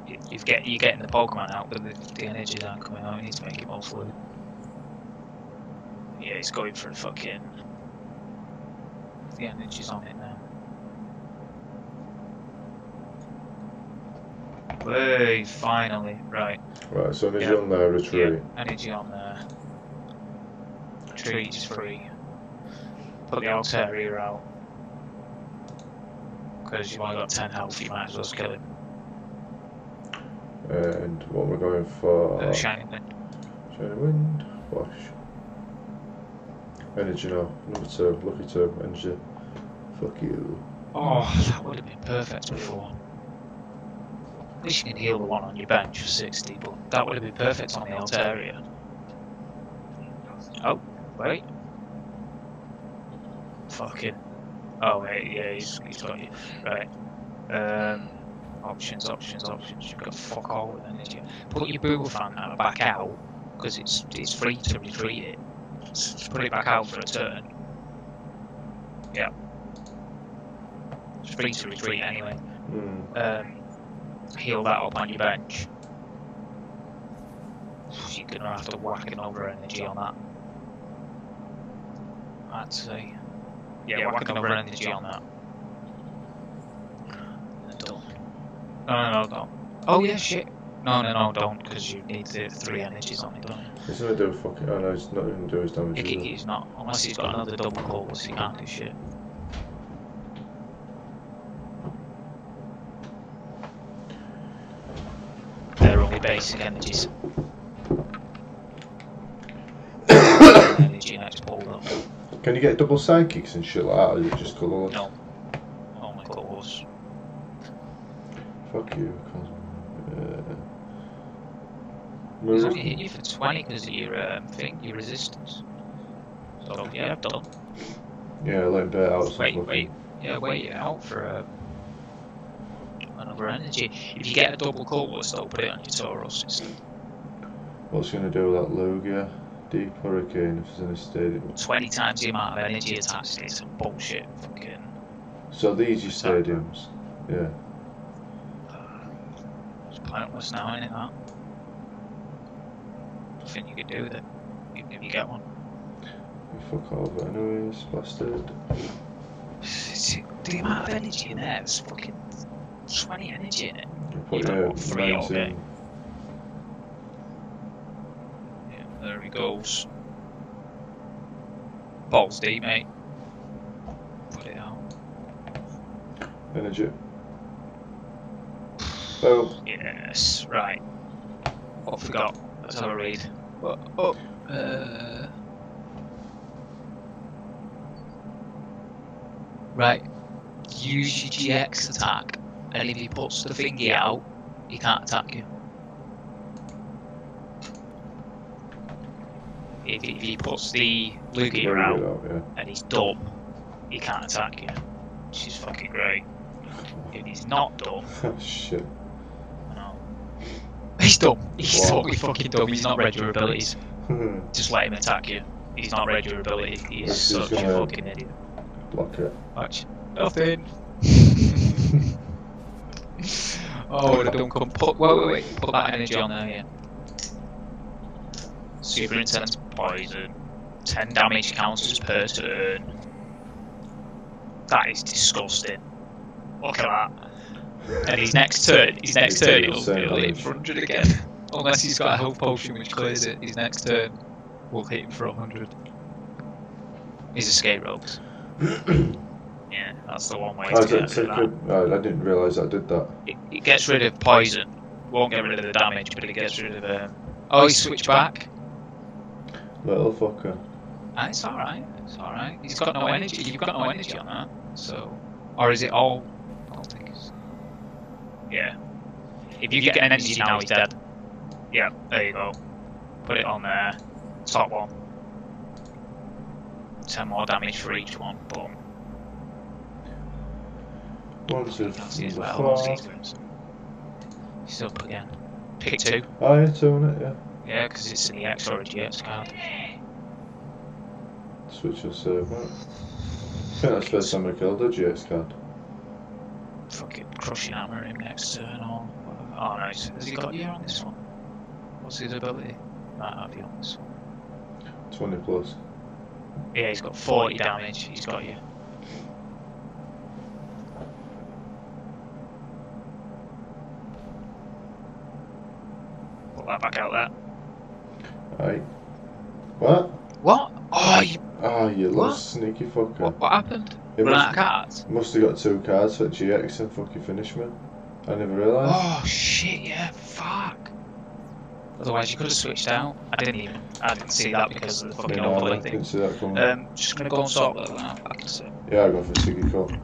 You- You've get, you're getting the Pokemon out, but the, the energies aren't coming out. You need to make it more fluid. Yeah, he's going for a fucking. The energy's on it now. Hey, finally. Right. Right, so energy Yeah. on there, retreat. Energy on there. Retreat is free. Put the Altaria out. Because you've only got 10 health, you might as well just kill him. And what we're going for. Uh, Shining Wind. Shining Wind, Flash. Energy now, number two, lucky two, energy. Fuck you. Oh, that would have been perfect before. At least you can heal the one on your bench for 60, but that would have been perfect on the Altaria. Oh, wait. Fucking. Oh, wait, yeah, he's, he's got you. Right. Um, options, options, options. You've got fuck all with energy. Put your Boogle fan back out, because it's, it's free to retreat it. Just put it back out for a turn. Yeah. It's free to retreat anyway. Hmm. Um, heal that up on your bench. You're gonna have to whack another energy on that. I'd say. Yeah, whack another energy on that. And Done. No, no, no, don't. Oh yeah, shit. No, no, no, don't, because you need the three energies on it, don't you? He's gonna do fucking. Oh no, it's not gonna do his damage. He, is he- he? he's not, unless he's got another double call, he can't do shit. They're only basic energies. Energy next ball though. Can you get double psychics and shit like that, or is it just colourless? No. Only claws. Fuck you. Cosmo. Uh, He's move. only hitting you for 20 because your um, thing, your resistance. So yeah, I've done. Yeah, let him bear out some Wait, wait. Yeah, wait it out for um, another energy. If you get a double colorless, though, put it on your Tauros instead. What's he gonna do with that Lugia? Deep Hurricane if there's any stadium. 20 times the amount of energy attached to it, bullshit. Fucking. So these your stadiums. Yeah. Uh, it's pointless now, isn't it? That. Nothing you could do with it, even if you get one. You fuck all of it anyways, bastard. The amount of energy in there is fucking 20 energy in it. You put You got your what, three all day? Yeah, there he goes. Balls deep, mate. Put it out. energy. Boom. Yes, right. What have we got? Let's have a read. What? Oh, uh... Right. Use your GX attack, and if he puts the thingy out, he can't attack you. If, if he puts the Lugia Very out, out, yeah. and he's dumb, he can't attack you. Which is fucking great. If he's not dumb, oh, Shit. no. He's dumb. He's Wow. totally fucking dumb. He's not read your abilities. Just let him attack you. He's not read your ability. He is He's such a fucking idiot. Block it. Watch. Nothing. oh, the dumb come. Put, wait, wait, wait. Put that energy on there, yeah. Super intense poison. 10 damage counters per turn. That is disgusting. Look at that. And his next turn, his next He's turn, taking he'll, the he'll hit him damage. for 100 again. Unless he's got a health potion which clears it, his next turn will hit him for 100. He's escape ropes. Yeah, that's the one way Oh, to it get rid of that. Oh, I didn't realise I did that. It, it gets rid of poison. Won't get rid of the damage, but it gets rid of um Oh, he switched back. Little fucker. Ah, it's alright. It's alright. He's got no energy. You've got no energy on that. So. Or is it all. I don't think it's. Yeah. If you get an energy now, he's dead. Yeah, there you go. Put it on there. Top one. 10 more damage for each one. Boom. One, two, That's it three, as well. four. Sequence. He's up again. Pick two. Oh, yeah, two on it, yeah. Yeah, because it's an EX or a GX card. Switch your server. I think that's the first time I killed a GX card. Fucking crushing hammer him next turn on. Oh no, has has he got you on this one? What's his ability? Might have you on this one. 20 plus. Yeah, he's got 40 damage. He's got you. Pull that back out there. Aye. What? What? Oh, you, Oh, you little sneaky fucker. what, what happened? It Run must, out of cards? must have got two cards for GX and fucking finish me. I never realised. Oh shit! Yeah, fuck. Otherwise, you could have switched out. I didn't even. I didn't see that because of the fucking You know, I didn't thing. see that coming. Um, just gonna go and sort that out. Yeah, I go for Siggy Cup.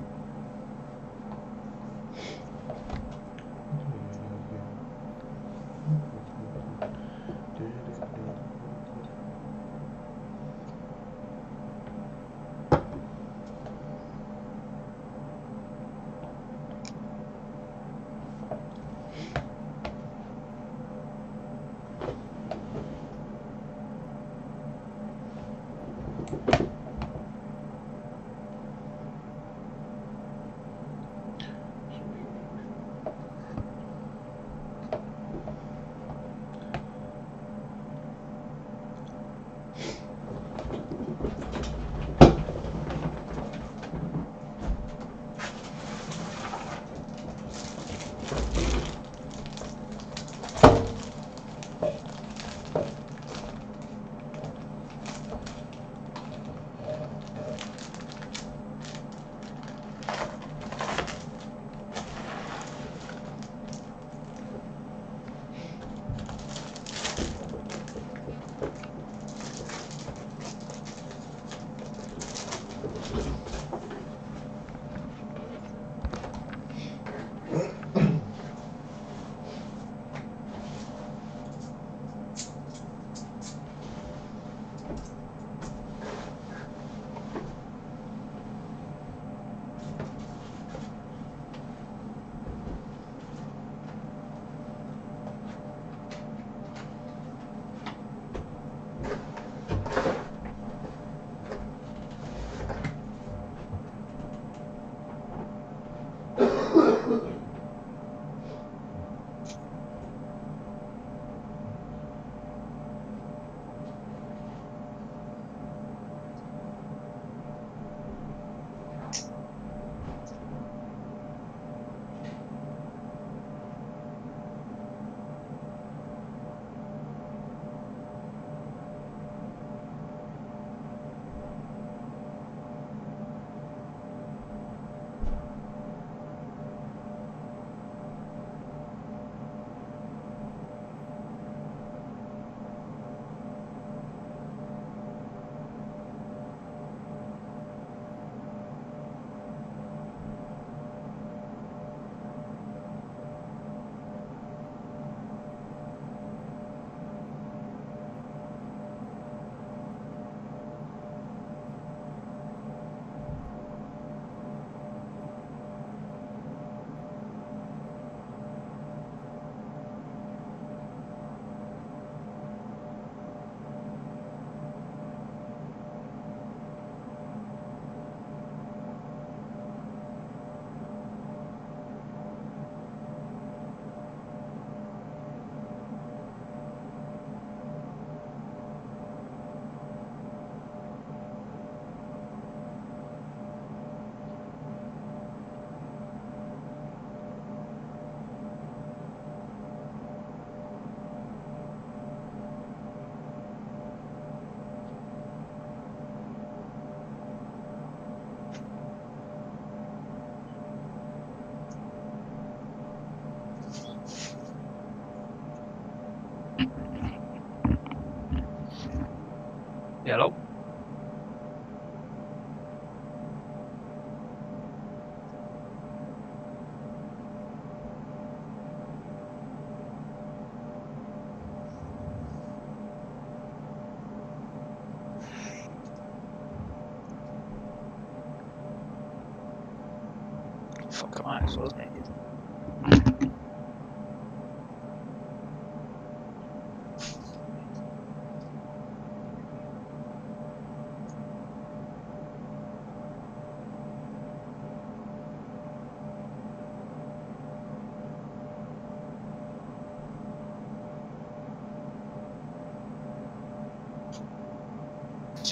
Hello.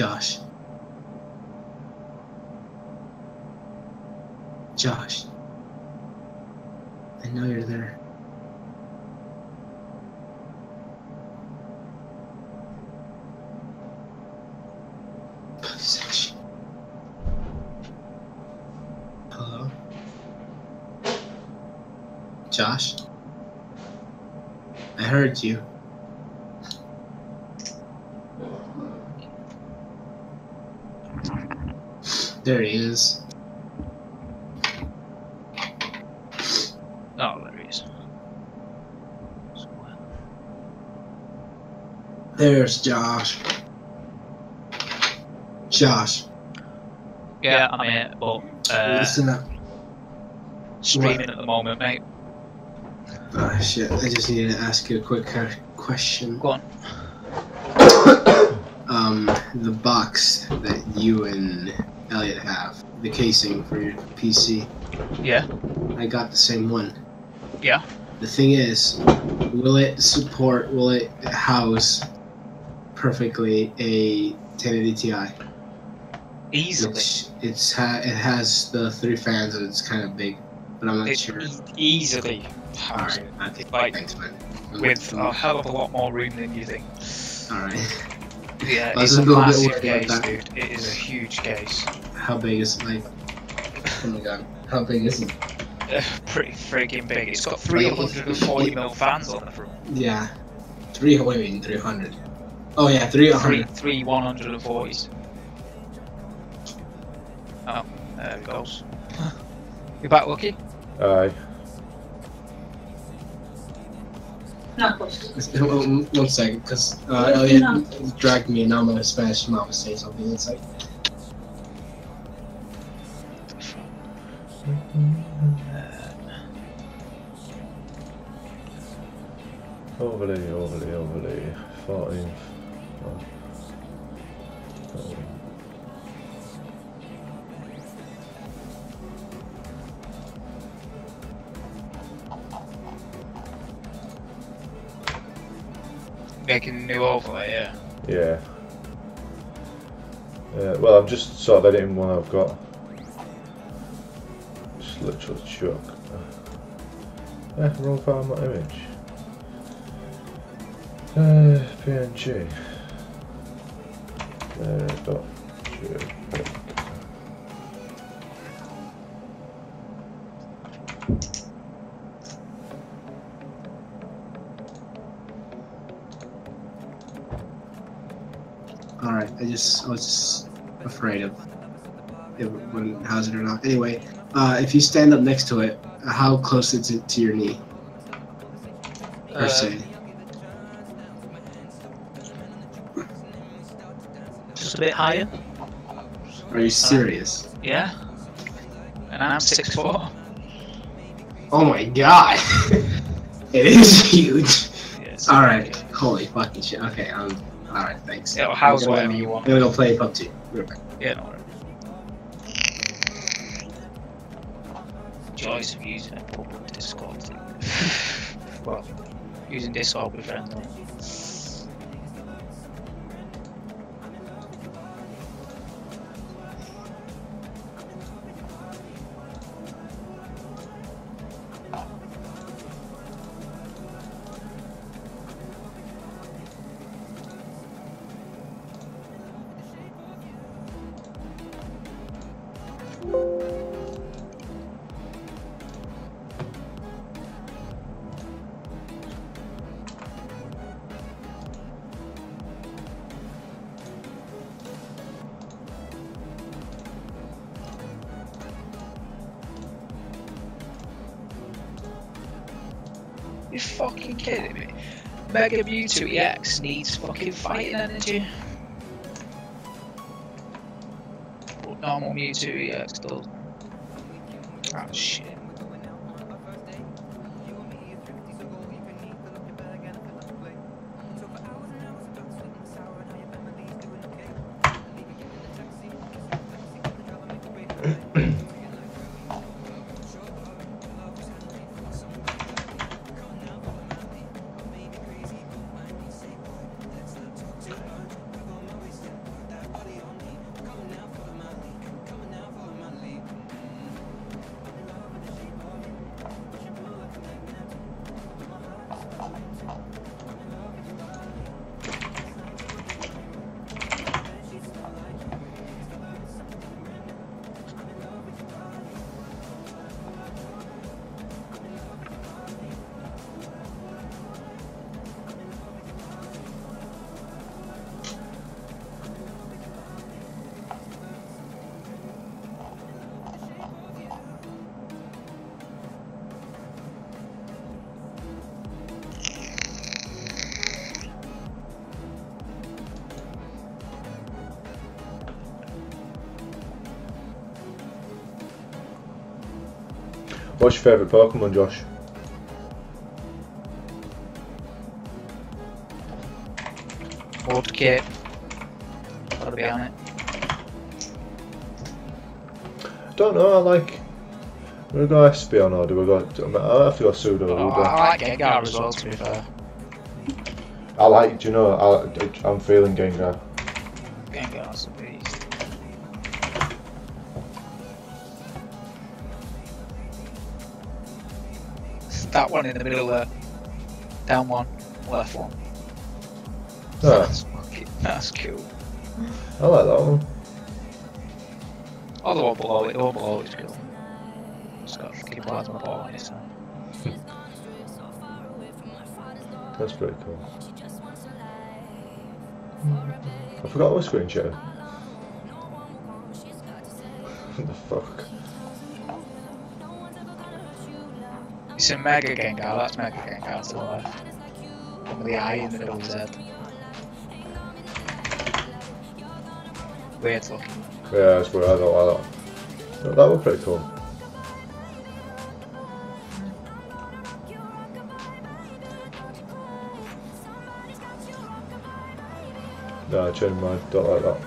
Josh. Josh. I know you're there. Hello? Josh? I heard you. There he is. Oh, there he is. Somewhere. There's Josh. Josh, Yeah, I'm here, but uh, listen up. streaming at the moment, mate. Oh shit! I just needed to ask you a quick uh, question. Go on. Um, the box that you and Elliot have, the casing for your PC, Yeah. I got the same one. Yeah. The thing is, will it support? Will it house perfectly a 1080 Ti? Easily. It's it's ha- it has the three fans and it's kind of big, but I'm not It sure. e- easily All right, okay, Like, thanks, man. with a hell of a lot more room than you think. All right, Yeah, it's a a massive case, dude. It is a huge case. How big is it? Like, oh my god, how big is it? Uh, pretty freaking big. It's got 340 mil fans on the front. Yeah, three. What do you mean, 300? Oh yeah, Three, 300. three 140s. Oh, there it goes. You back, Lucky? Aye. Not close. One one second, because uh, Elliot dragged me and now I'm in a Spanish mouth to say something. It's like, Overlay, overlay, overlay. 14th. Oh. Oh. Making a new overlay, yeah. Yeah. Yeah, well, I'm just sort of editing one I've got. Just literally chuck. Eh, wrong file, my image. Uh, PNG. Uh, dot JPEG. all right, I just I was just afraid of it wouldn't house it or not. Anyway, uh, if you stand up next to it, how close is it to your knee per Uh, se? Just a bit higher. Are you serious? Yeah. And I'm six four. Oh my god, it is huge. Yes. All right, holy fucking shit. Okay, um, all right, thanks. It'll house gonna- whatever you want. I'm gonna go play PUBG. We're back. Yeah, no worries. Joys of using a public Discord thing. well, using Discord with friends. PW2EX needs fucking fighting energy. What normal Mewtwo EX does. Oh shit. What's your favourite Pokemon, Josh? Mudkip. Gotta be on it. Don't know, I like. Do we go Espeon or do we go. I have to go Pseudo. Oh, I like Gengar as well, to be fair. I like, do you know, I, I'm feeling Gengar. Gengar's a beast. That one in the middle there. Down one, left one. Ah, That's fucking, that's cool. I like that one. Oh, the one below it, the one below it's cool. It's got a fucking plasma ball on it, so. That's pretty cool. I forgot what screen share. what the fuck? It's a Mega Gengar, that's Mega Gengar to the left. One with the eye in the his head. Weird looking. Yeah, that's weird. I don't like that. No, that was pretty cool. No, I changed mine. Don't like that.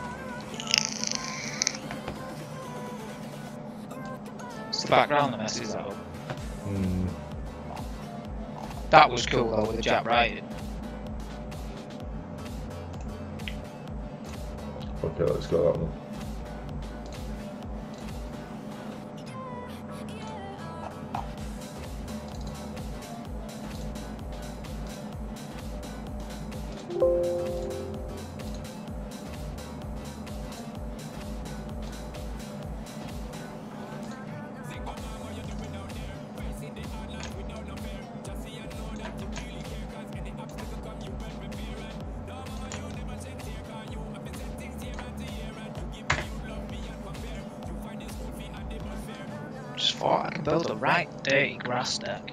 It's the background that messes that up. Hmm. That was cool though with the Jack writing. Okay, let's go that one. Dirty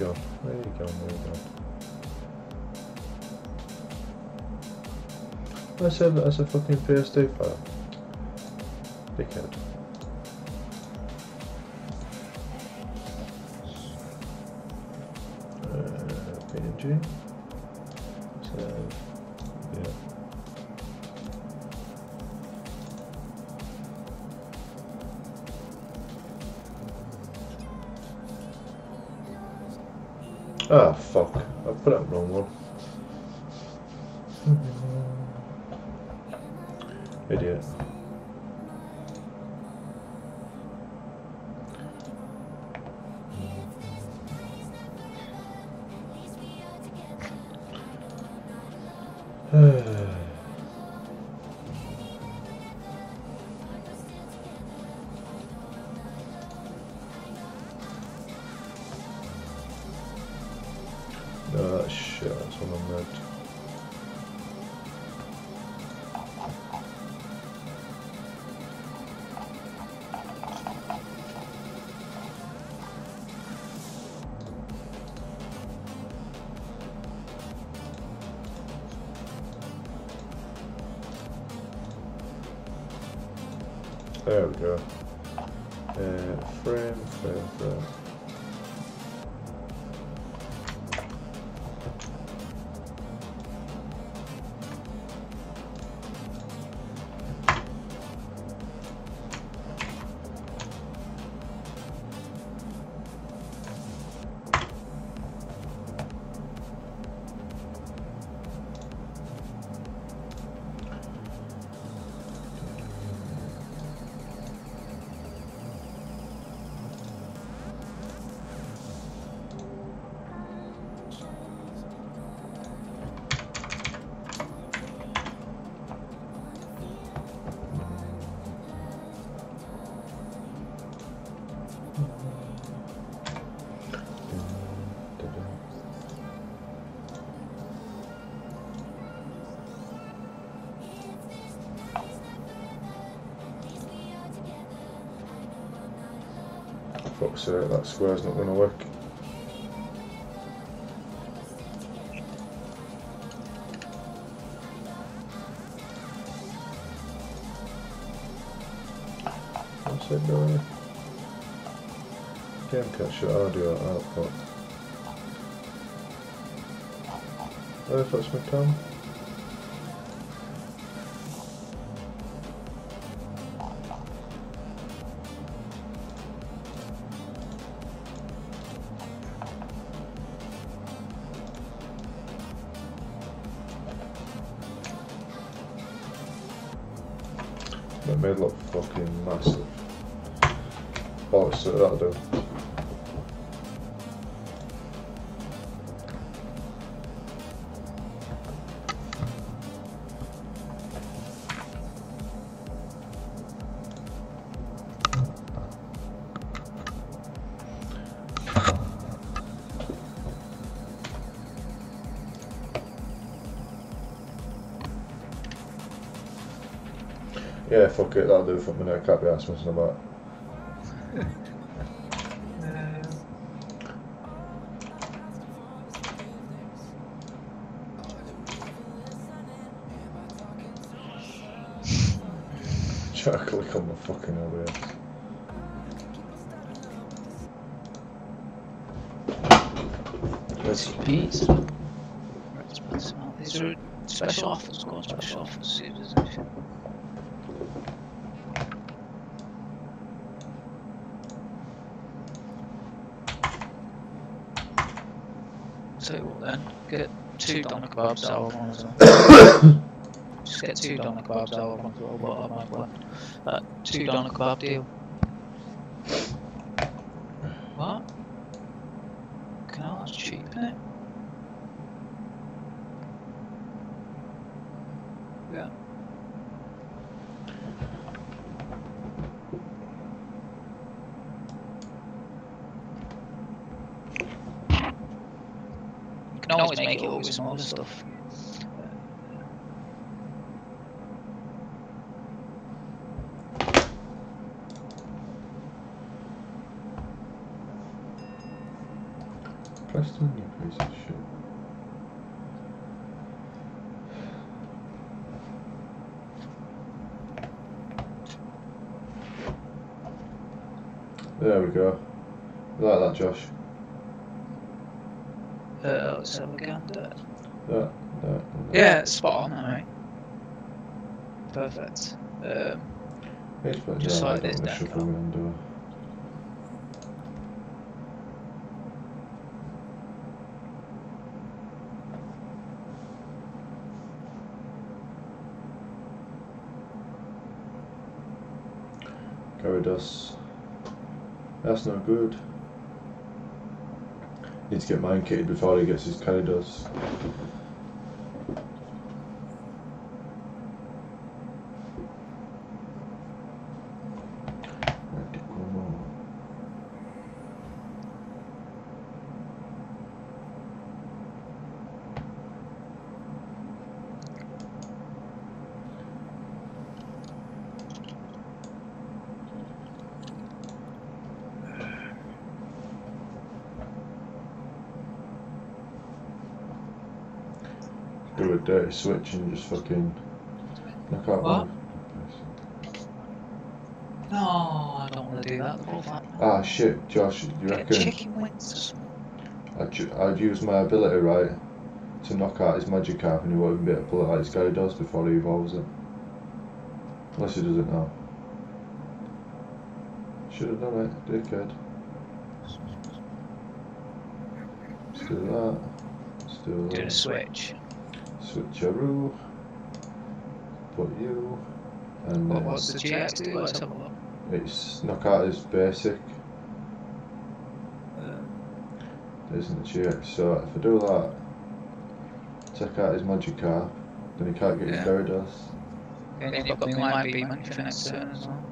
go? Where you go? Where you go? That's a, that's a fucking PSD file. Ah, fuck. I put up the wrong one. Idiot. That square's not gonna work. What's it doing? Game capture audio output. Oh, if that's my cam. It, that'll do for me now. Can't be asked messing about. Try to click on my fucking OBS. Let's peas. These are special offers. Go on special offers. See if there's anything. Tell you what then, get two doner kebabs out of one as well. Just get two doner kebabs out of one. as well, but I might want uh, two doner kebab deal. What? Can I that's cheap, innit? Yeah. You can always other stuff. Preston, you piece of shit. There we go. You like that, Josh? Uh, let's have a gander. That, that, that. Yeah, spot on, alright. Perfect. Um, It's put Just like this deck up. window. Gyarados. That's no good. Need to get mine kitted before he gets his Gyarados. Do a switch and just fucking knock out What? one. No, I don't want to do that. They're all fine. Ah shit, Josh, you Get reckon chicken wings. I'd, I'd use my ability, right, to knock out his magic Magikarp and he won't even be able to pull it like this guy does before he evolves it. Unless he does it now. Should have done it, dickhead. Let's do that. Let's do Do the that. switch. Switcheroo. Put you. And What, what's the GX do? Let's have a look. it's knock out his basic. Uh, There isn't a GX, so if I do that, take out his Magikarp, then he can't get his Yeah. Gyarados. and then you've got Moonlight Beam on you for next turn as well.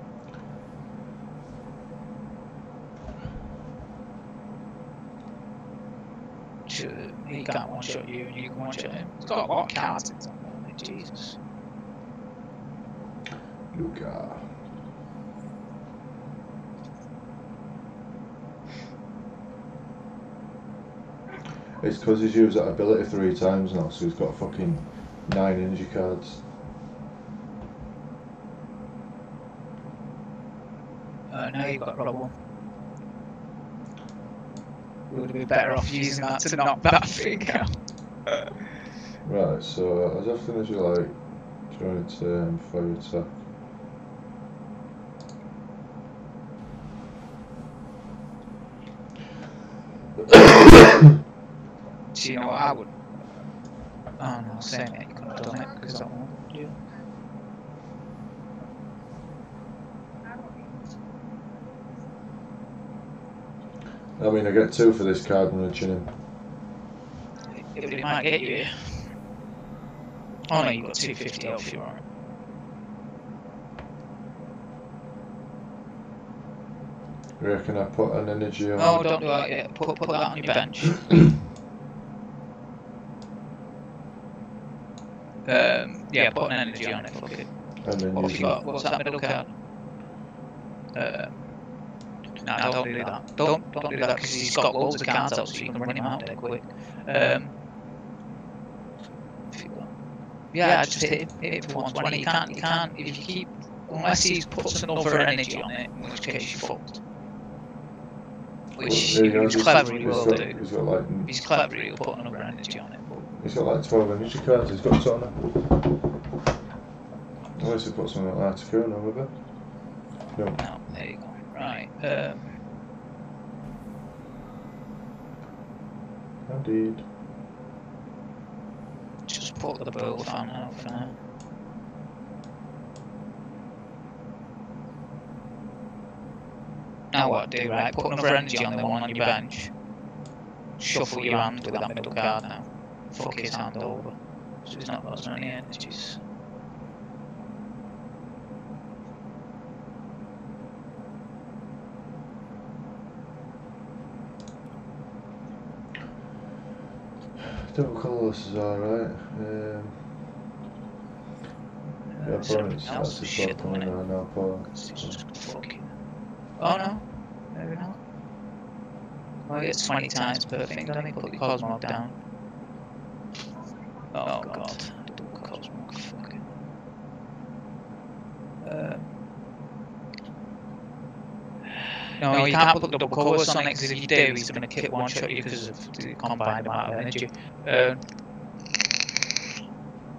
Sure, he can't one shot you and you can one shot him. He's got a lot of cards in something, hasn't he? Jesus. Luca. It's because he's used that ability three times now, so he's got fucking nine energy cards. Uh, now you've got a problem. We would have been better off using that to knock that thing out. Right, so as often as you like, during a turn before you attack. Do you know what I would? Oh no, saying it, you couldn't have done it because that won't I mean, I get two for this card when I chin him. It, it might get you. Oh no, you've got 250 health, you're alright. You reckon I put an energy on? Oh, don't do that yet. Put, put that on your bench. um, yeah, put an energy on it, fuck it. and then What have you got? What's that middle card? Um, no, don't do that. Don't, don't do that because he's got loads of cards out so you can run him out dead quick. Um, if you got- yeah, just hit him, hit him for 120. You can't, you can't, if you keep, unless he puts another energy on it, in which case you're fucked. Which, There you he's he's- clever, he will got- do. He's got like If he's clever, he'll put another energy on it. But he's got like twelve energy cards. He's got Sona. Unless he put something like Articuno with it. No. no, there you go. Right. Um, Indeed. just put the bowl fan out for now. Now what do, right? Put another energy on the one on your bench. Shuffle your hand with that middle card now. Fuck his hand over. So he's not got as many energies. Double colourless is alright. Um, yeah, Uh, opponents. That's shit, it? now. Paul. Fucking. Oh no, maybe not. Well, it's 20 times per thing, don't they? Put the Cosmog down. Oh god. Double Cosmog, fucking. Um, no, you can't put the double colours on it because if you do, he's going to kick one shot you because of the combined amount of energy. Um,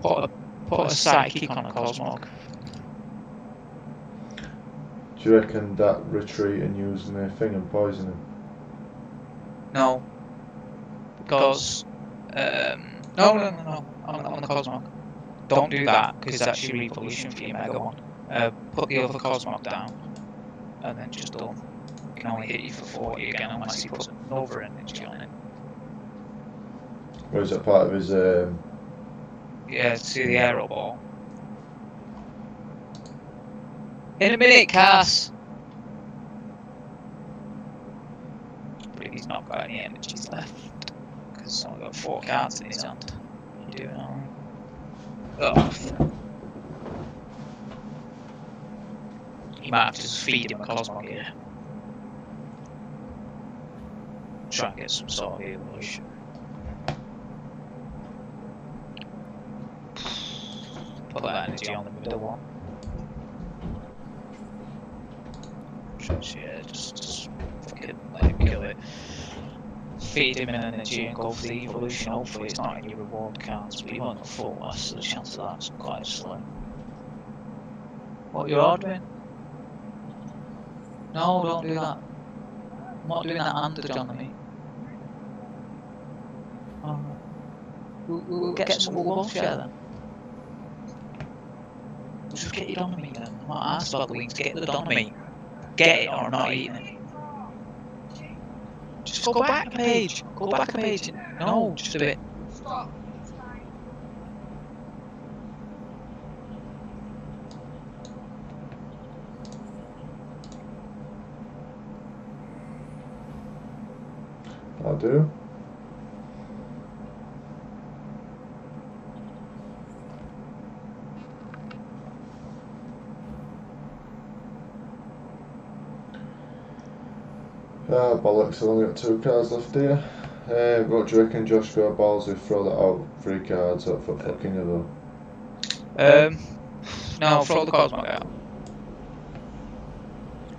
put a, put a psychic on a Cosmog. Do you reckon that retreat and using the thing and poison him? No. Because. Um, no, no, no, no. On, on the Cosmog. Don't do that, because that's your evolution for your Mega one. Uh, put the other Cosmog down, and then just done. Can only hit you for 40 again unless he puts another energy on it. Or is that part of his um, Yeah, see the aero ball. In a minute, Cass! But he's not got any energies left. Because he's only got four cards in his hand. You're doing alright. Oh. He might have to just feed him a Cosmog here. Try and get some sort of evolution. Put that energy on the middle one. evolutions, yeah, just, just fucking let him kill it. Feed him in energy and go for the evolution. Hopefully, it's not your reward cards, but you won't full less, so the chance of that's quite slim. What you ordering? No, don't do that. I'm not doing that under on me. Oh. We'll, we'll get some, we'll both share then. We'll just get your on then. I'm not asked about the wings, get the on. Get it or not eating it. Just go back a page. Go back a page. No, just a bit. Stop. I'll do. Ah, bollocks, I've only got two cards left here. Uh, what do you reckon Josh got balls if throw that out three cards up for fucking other? Um, no, throw the Cosmog out.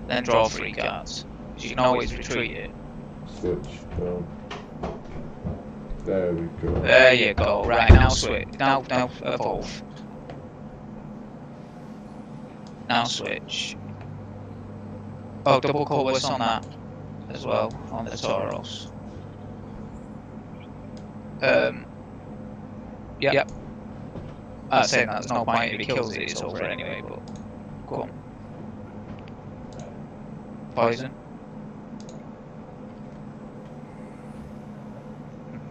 Then draw three cards. 'Cause you can always retreat it. Switch, boom. There we go. There you go. Right now, switch. Now, now, evolve. Now switch. Oh, double colorless on that as well on the Tauros. Um. Yep. yep. Uh, saying that there's no point if he kills it, it's over anyway. But go on. Poison.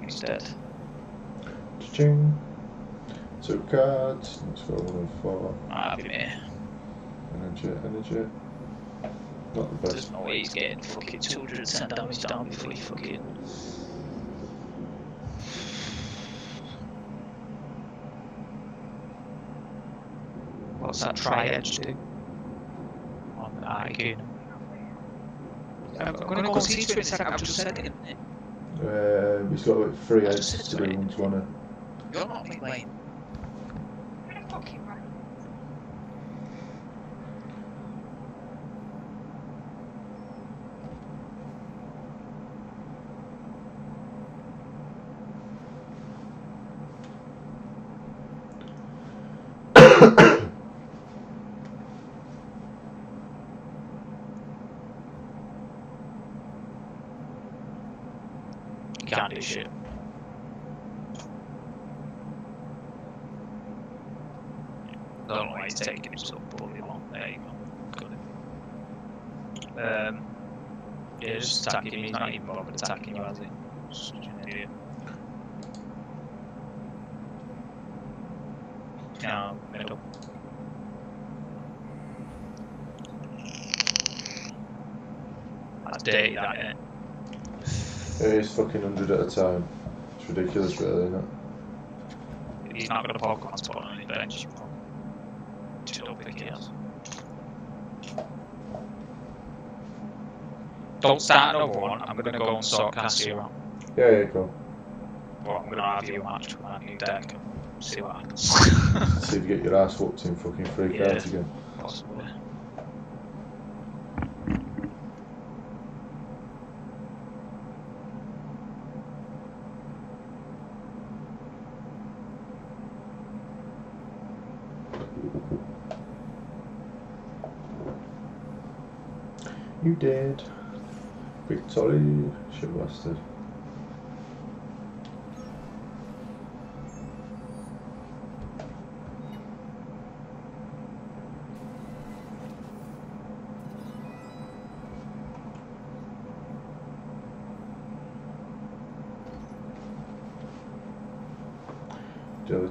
He's dead. Ching. Two cards. Let's go one and four. Ah, be me. Energy, energy. Not the There's best. no way he's getting fucking 200% damage down before he fucking. What's that tri edge do? On the Icon. I'm gonna go see to it in a second, I've just said it, isn't it? Uh, he's got like three I heads just to said do it. one twenty. You're not me lane. Fucking right. You can't do shit. I don't know why he's taking him so bloody long. There you go. Got it. Um, yeah, just attacking him. He's not even bothered attacking you, has he? Such an idiot. No, middle. That's dirty, that, innit? Yeah, he's fucking hundred at a time. It's ridiculous, really, isn't it? He's not got a Pokemon spot on his bench. Just don't think he has. Don't start another one. I'm gonna go and sort Cassia out. Yeah, yeah, go. Well, I'm gonna have you a match with my new deck and see what happens. See if you get your ass whooped in fucking three Yeah. cards again. Possibly. You did. Victory. Shit bastard. Do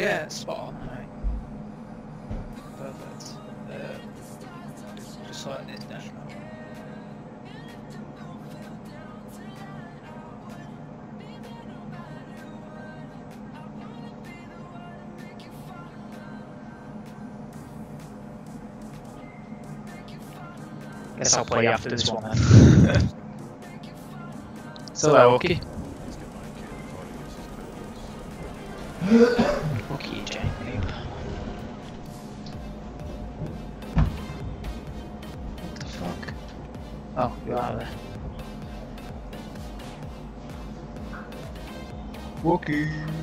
Yeah, spot on, right? Perfect. Uh, just like this down. Guess I'll play after this one then. so, uh, okay. Okay, Wookie.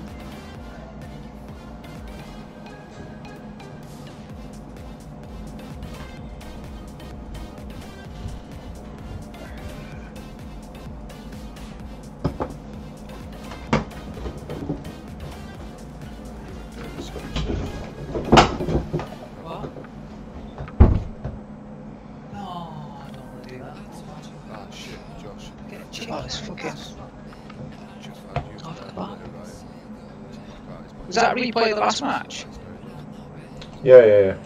Was that a replay of the last match? Yeah, yeah, yeah.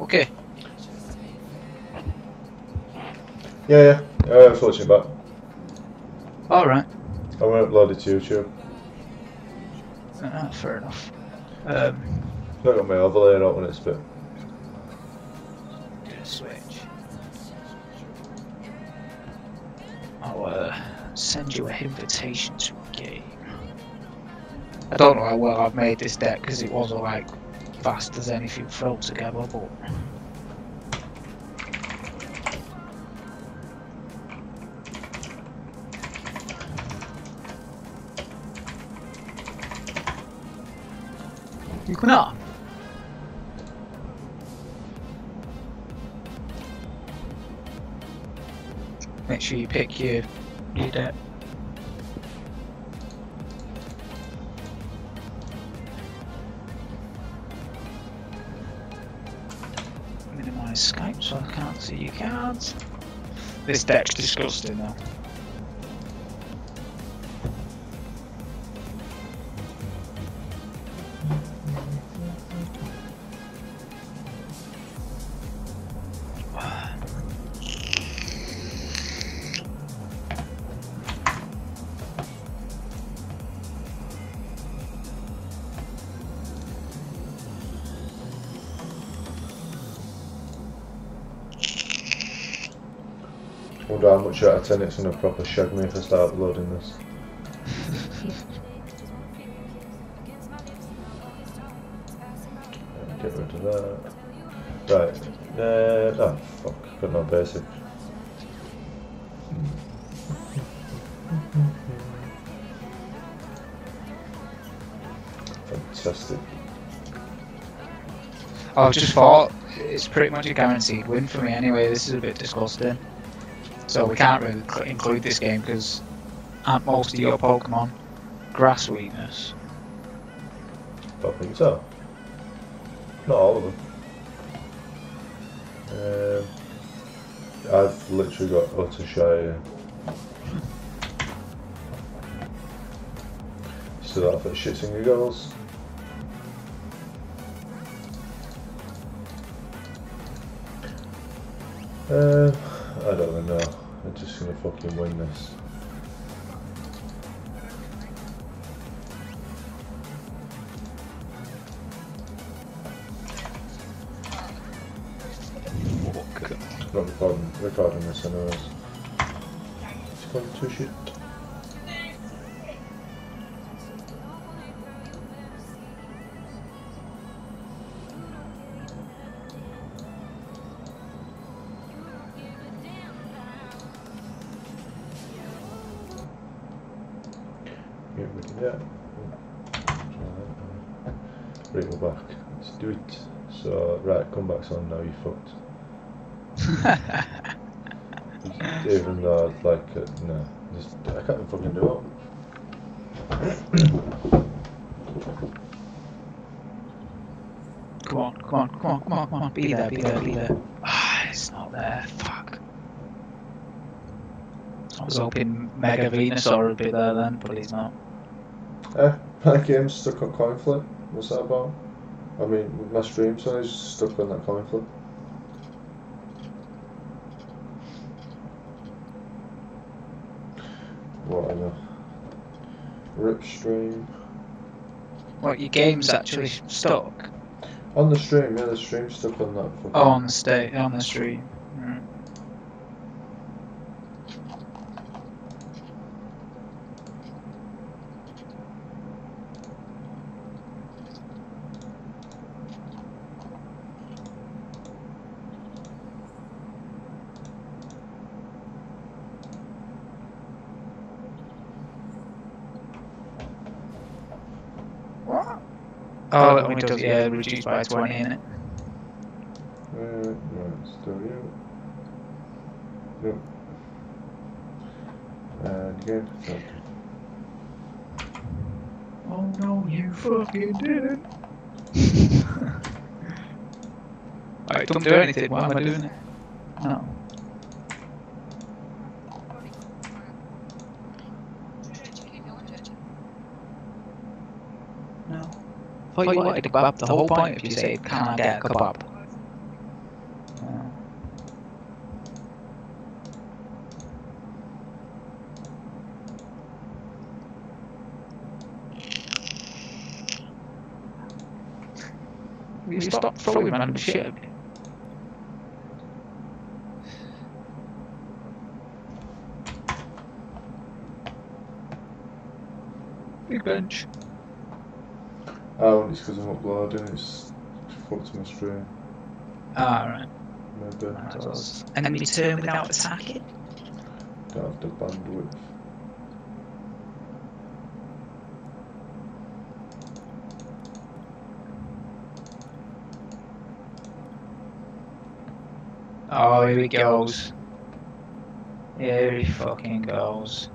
Okay. Yeah, yeah. yeah I was watching it back. Alright. I won't upload it to YouTube. Uh, fair enough. Um, Not got my overlay out when it's a invitation to a game. I don't know how well I've made this deck because it wasn't like fast as anything thrown together, but you cannot. Make sure you pick your your deck. This deck's disgusting though. Much out of 10 it's going to proper shag me if I start uploading this. Get rid of that. Right. Uh, oh, fuck. Got no basic. Fantastic. I just thought it's pretty much a guaranteed win for me anyway. This is a bit disgusting. So we can't really cl- include this game because aren't most of your Pokemon grass weakness? Don't think so. Not all of them. Um, I've literally got utter shy. So that for shits and giggles. Uh, I don't really know. I'm just gonna fucking win this. Not recording, recording this anyways. It's gone to shit. It. So, right, comebacks on now, you fucked. Even though, like, uh, no, just, I can't even fucking do it. Come on, come on, come on, come on, come on. Be there, be there, be there. Ah, it's not there. Fuck. I was hoping Mega Venusaur would be there then, but he's not. Eh, my game's stuck on coin flip. What's that about? I mean, my stream son is stuck on that coin flip. Whatever. Rip stream. What, your game's actually stuck? On the stream, yeah, the stream's stuck on that fucking. Oh, on the state, on the stream. Right. Oh, it only does, yeah, reduced by 20 in it. Uh, right, still you. Yep. And again, so. Oh no, you fucking didn't. Alright, don't do anything, why am I doing it? No. No. Thought you wanted a kebab, the whole point if you say, can I get a kebab? You stop throwing random shit at me? Big bench. Oh, it's because I'm uploading, it's fucked my stream. Ah, right. Maybe. Might as well s- Enemy turn without attacking? Don't have the bandwidth. Oh, here he goes. Here he fucking goes.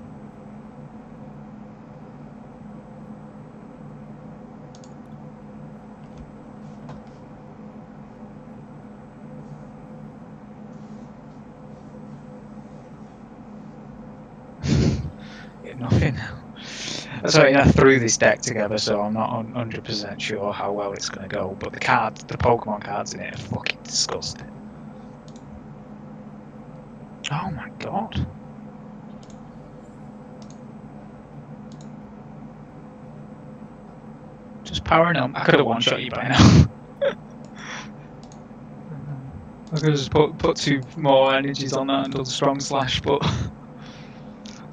Get nothing. Sorry, I threw this deck together, so I'm not 100% sure how well it's going to go. But the cards, the Pokemon cards in it are fucking disgusting. Oh my god. Just powering up. I could have one shot you by now. I could have just put, put two more energies on that and done strong slash, but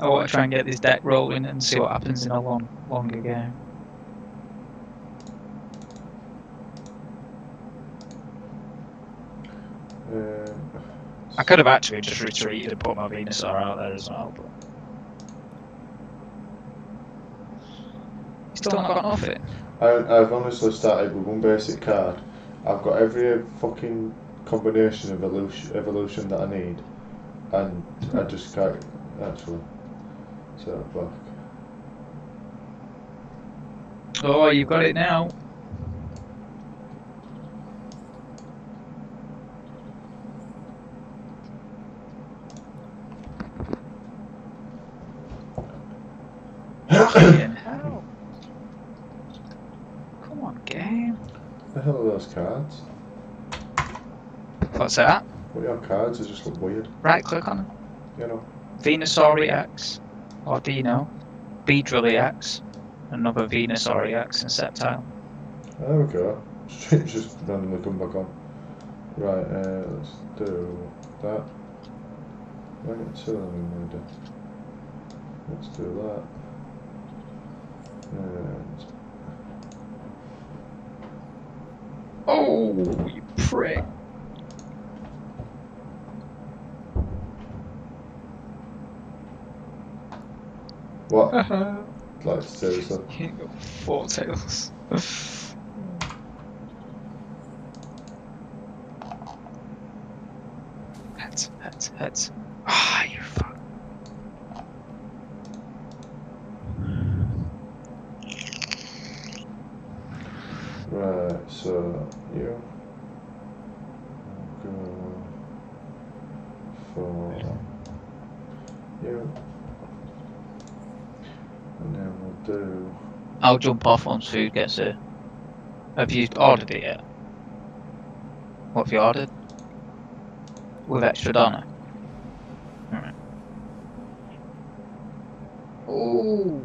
I want to try and get this deck rolling and see what happens in a long, longer game. Uh, I could have actually just retreated and put my Venusaur out there as well, but. Still not got nothing. I, I've honestly started with one basic card. I've got every fucking combination of evolution, evolution that I need, and I just can't actually turn off. Oh, you've got it now. Come on, game. The hell are those cards? What's that? What are your cards? They just look weird. Right click on them. You know. Venusaur X or Dino, Beedrill EX, another Venusaur EX and. There we go. Stream's just randomly come back on. Right, uh, let's do that. I get two of them in. Let's do that. And Oh, you prick. What? you Like seriously? got four tails. heads, heads, heads. Ah, you fuck. Right, so you go for you. And then we'll do I'll jump off once food gets here. Have you ordered it yet? What have you ordered? With extra donor? Alright. Oh.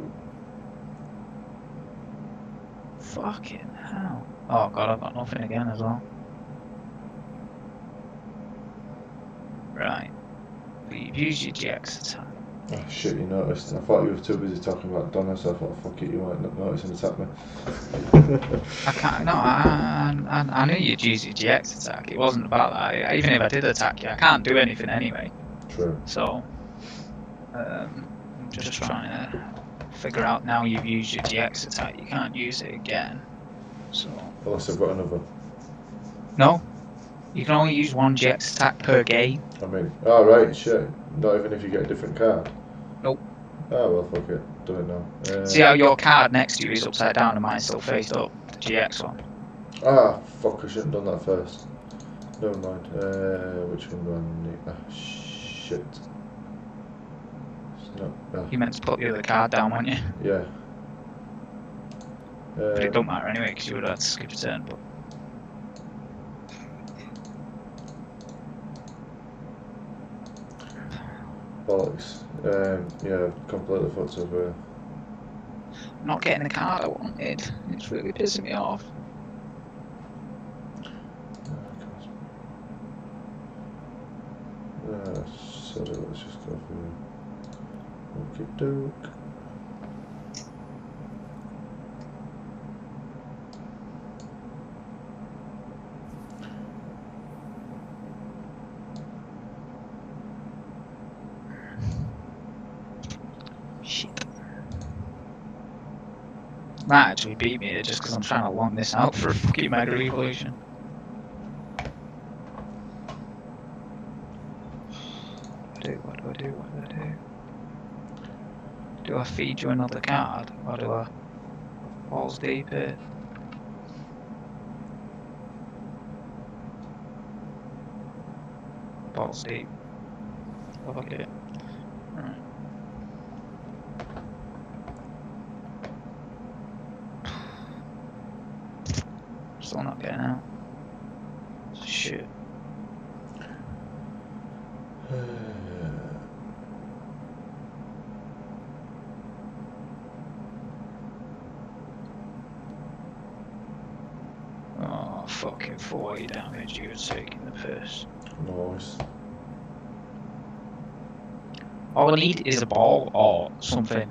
Fucking hell. Oh god, I've got nothing again as well. Right. We've used your GX attack. Oh shit, you noticed. I thought you were too busy talking about Donna, so I thought, fuck it, you might not notice and attack me. I can't. No, I, I, I knew you'd use your GX attack. It wasn't about that. I- Even if I did attack you, I can't do anything anyway. True. So, um, I'm just trying to figure out now you've used your GX attack, you can't use it again. So, Unless I've got another. no, you can only use one GX attack per game. I mean, oh right, shit. Not even if you get a different card. Nope. Oh well, fuck it. Do it now. Uh, See how your card next to you is upside down and mine's still faced up? The GX one. Ah, fuck! I shouldn't have done that first. Never mind. Uh, which one do I need? Ah, shit. It's not. Ah, You meant to put the other card down, weren't you? yeah. But it Uh, don't matter anyway, because you would have to skip a turn. But bollocks. Um, yeah, completely fucked up. Uh, I'm not getting the card I wanted. It's really pissing me off. Uh, sorry, let's just go for Okie doke. Might actually beat me just because I'm trying to long this out for a fucking Mega Evolution. What do? What do I do? What do I do? Do I feed you another card? Or do I balls deep it? Balls deep. Fuck it. Right. Still not getting out. Shit. Oh, fucking 40 damage, you're taking the piss. Nice. All I need is a ball or something.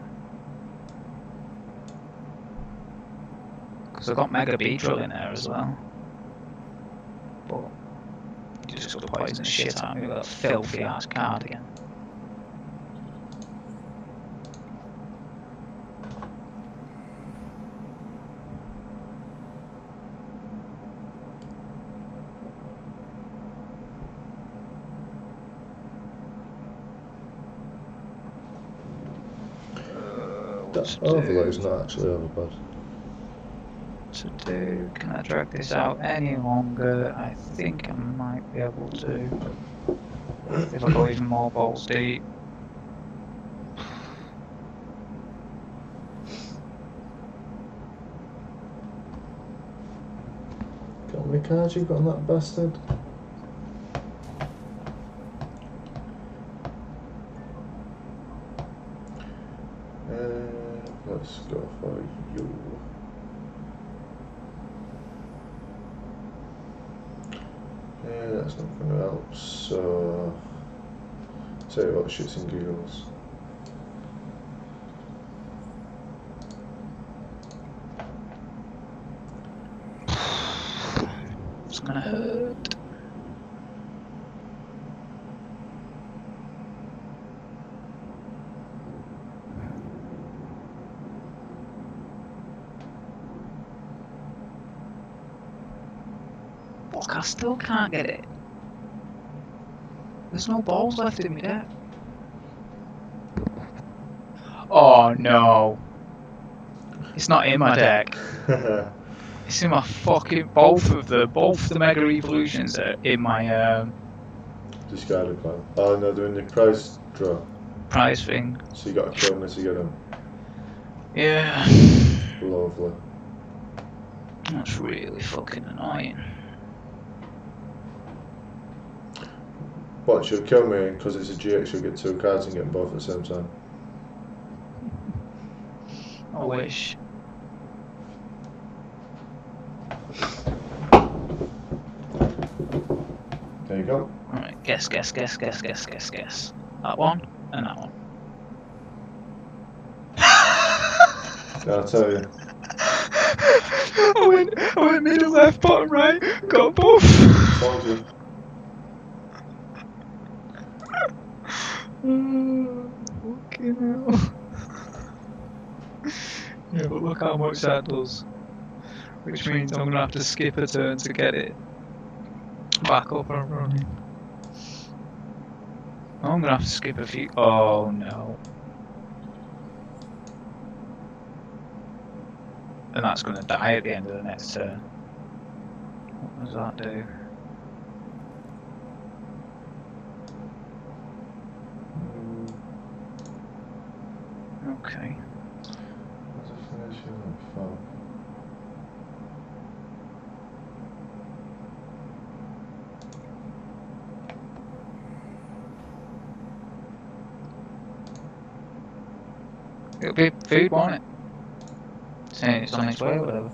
Because I've got Mega Beedrill in there as well. But, just got poison the shit out of me with that filthy ass card again. That overlay's oh, not actually over bad. to do. Can I drag this out any longer? I think I might be able to. If I go even more balls deep. How many cards you got on that bastard? Uh, let's go for you. Yeah, that's not going to help. So, tell you what, shits and giggles. It's gonna hurt. Fuck, I still can't get it. There's no balls left in me deck. Oh no. It's not in my deck. It's in my fucking both of the both the Mega Evolutions are in my um, Discarded pile. Oh no, they're in the prize draw. prize thing. So you got to kill me to get them. Yeah, Lovely. that's really fucking annoying. What, she'll kill me because it's a GX, she'll get two cards and get them both at the same time. I wish. There you go. Alright, guess, guess, guess, guess, guess, guess, guess. That one and that one. I'll tell you. I went, I went middle, left, bottom, right, got both. Told you. Yeah, but look how much that does. Which means I'm gonna have to skip a turn to get it back up and running. I'm gonna have to skip a few. Oh no. And that's gonna die at the end of the next turn. What does that do? Mm, Okay. what's the finishing of fuck? It'll be food, won't it? Saying it's on its way or whatever.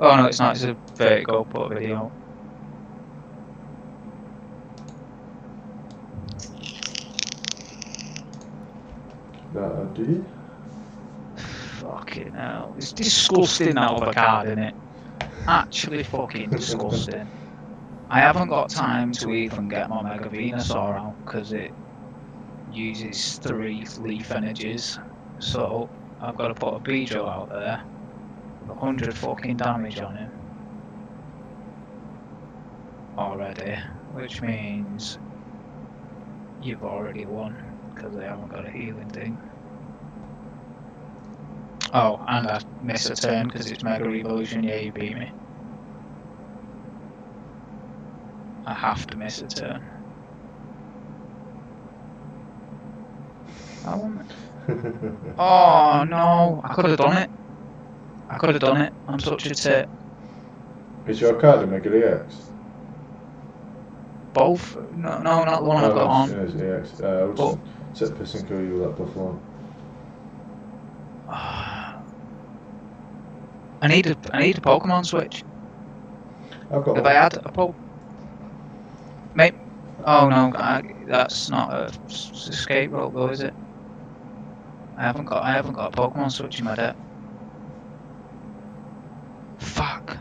Oh no, it's not, it's a vertigo put video. That I did. Fucking hell. It's disgusting that other card, isn't it? Actually fucking disgusting. I haven't got time to even get my Mega Venusaur out because it uses three leaf energies. So I've got to put a Beedrill out there. 100 fucking damage on him. Already. Which means you've already won because they haven't got a healing thing. Oh, and I miss a turn because it's Mega Evolution. Yeah, you beat me. I have to miss a turn. I. Oh no! I could have done it. I could have done it. I'm such a tit. Is your card a Mega EX? Both? No, no, not the one I've got on. It is EX. Uh, But- sit pissing kill you that buffalo. I need a, I need a Pokemon Switch. I've got If one. I had a po, mate. Oh no, I, that's not a s- escape rope though, is it? I haven't got, I haven't got a Pokemon Switch in my deck. Fuck.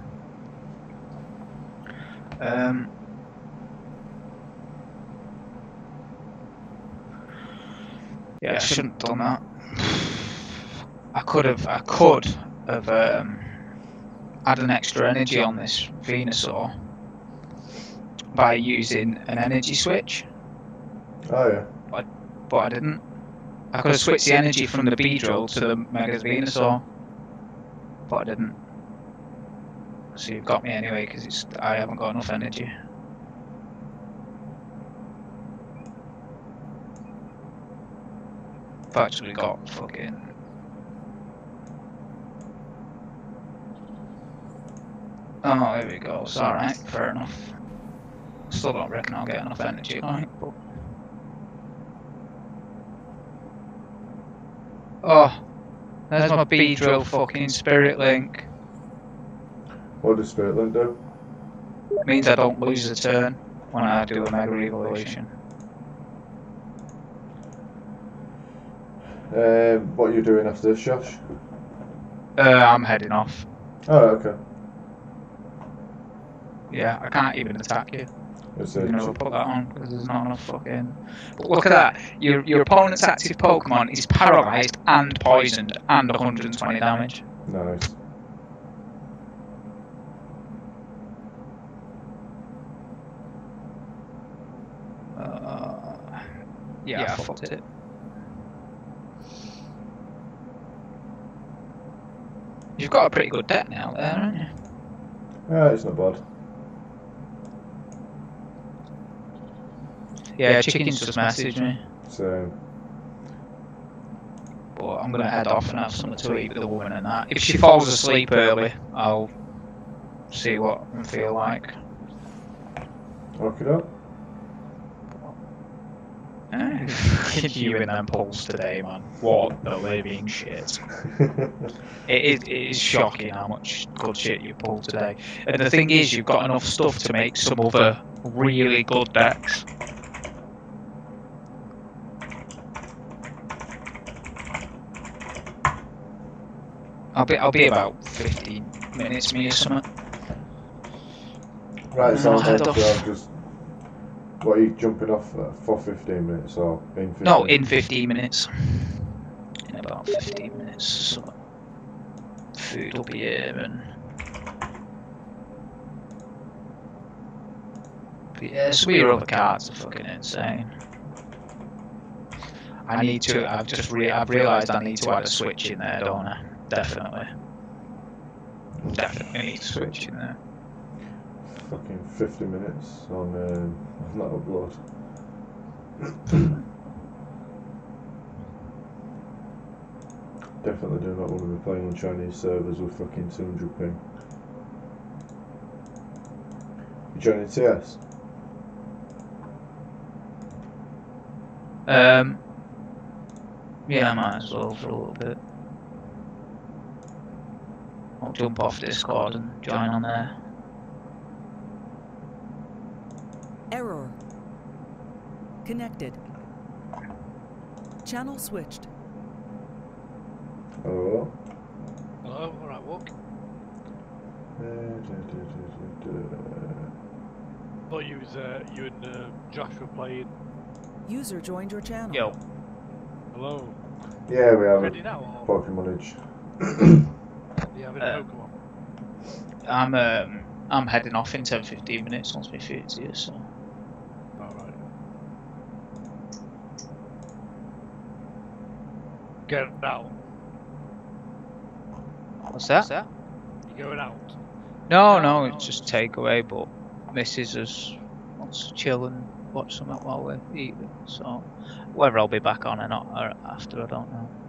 Um. Yeah, I shouldn't have done that. I could have, I could have um, had an extra energy on this Venusaur by using an energy switch, Oh yeah. but I didn't. I could have switched the energy from the Beedrill to the Mega Venusaur, but I didn't. So you've got me anyway because it's I haven't got enough energy. I've actually got fucking Oh, there we go. It's alright, fair enough. Still don't reckon I'll get enough energy, like, but. Oh, there's my Beedrill fucking spirit link. What does Spirit Link do? It means I don't lose a turn when I do a mega evolution. Um, what are you doing after this, Josh? Uh, I'm heading off. Oh, okay. Yeah, I can't even attack you. It's You know, put that on because there's not enough fucking. But look at that. Your your opponent's active Pokemon is paralyzed and poisoned and 120 damage. nice. Uh, yeah, I fucked it. You've got a pretty good deck now there, haven't you? Yeah, it's not bad. Yeah, Chicken's just messaged me. So, But I'm gonna head off and have something to eat with the woman and that. If she falls asleep early, I'll see what I feel like. okay, up. Eh, you and them pulls today, man. What the living shit. It is, it is shocking how much good shit you pulled today. And the thing is, you've got enough stuff to make some other really good decks. I'll be I'll be about 15 minutes, me or something. right, so I'll I'm just. What are you jumping off for 15 minutes or in 15? No, in 15 minutes. In about 15 minutes. So food will be here and. But yeah, of your other cards are fucking insane. I need to. I've just re- I've realised I need to add a switch in there, don't I? Definitely. Definitely need a switch in there. Fucking 50 minutes on, um, on that upload. Definitely do not want to be playing on Chinese servers with fucking 200 ping. You joining TS? Um. Yeah, I might as well for a little bit. I'll jump off Discord and join on there. Error. Connected. Channel switched. Hello? Hello, alright, walk. Uh, da, da, da, da, da. Thought you was uh, you and uh, Josh were playing. User joined your channel. Yo. Hello. Yeah, we have Ready a now? Pokemon Age. Or do you have any Uh, Pokemon? I'm um I'm heading off in 10 15 minutes once my food's here, so Alright. Get out. what's that? You going out? No, no, it's just takeaway, but Mrs. is wants to chill and watch something while we're eating. So whether I'll be back on or not or after, I don't know.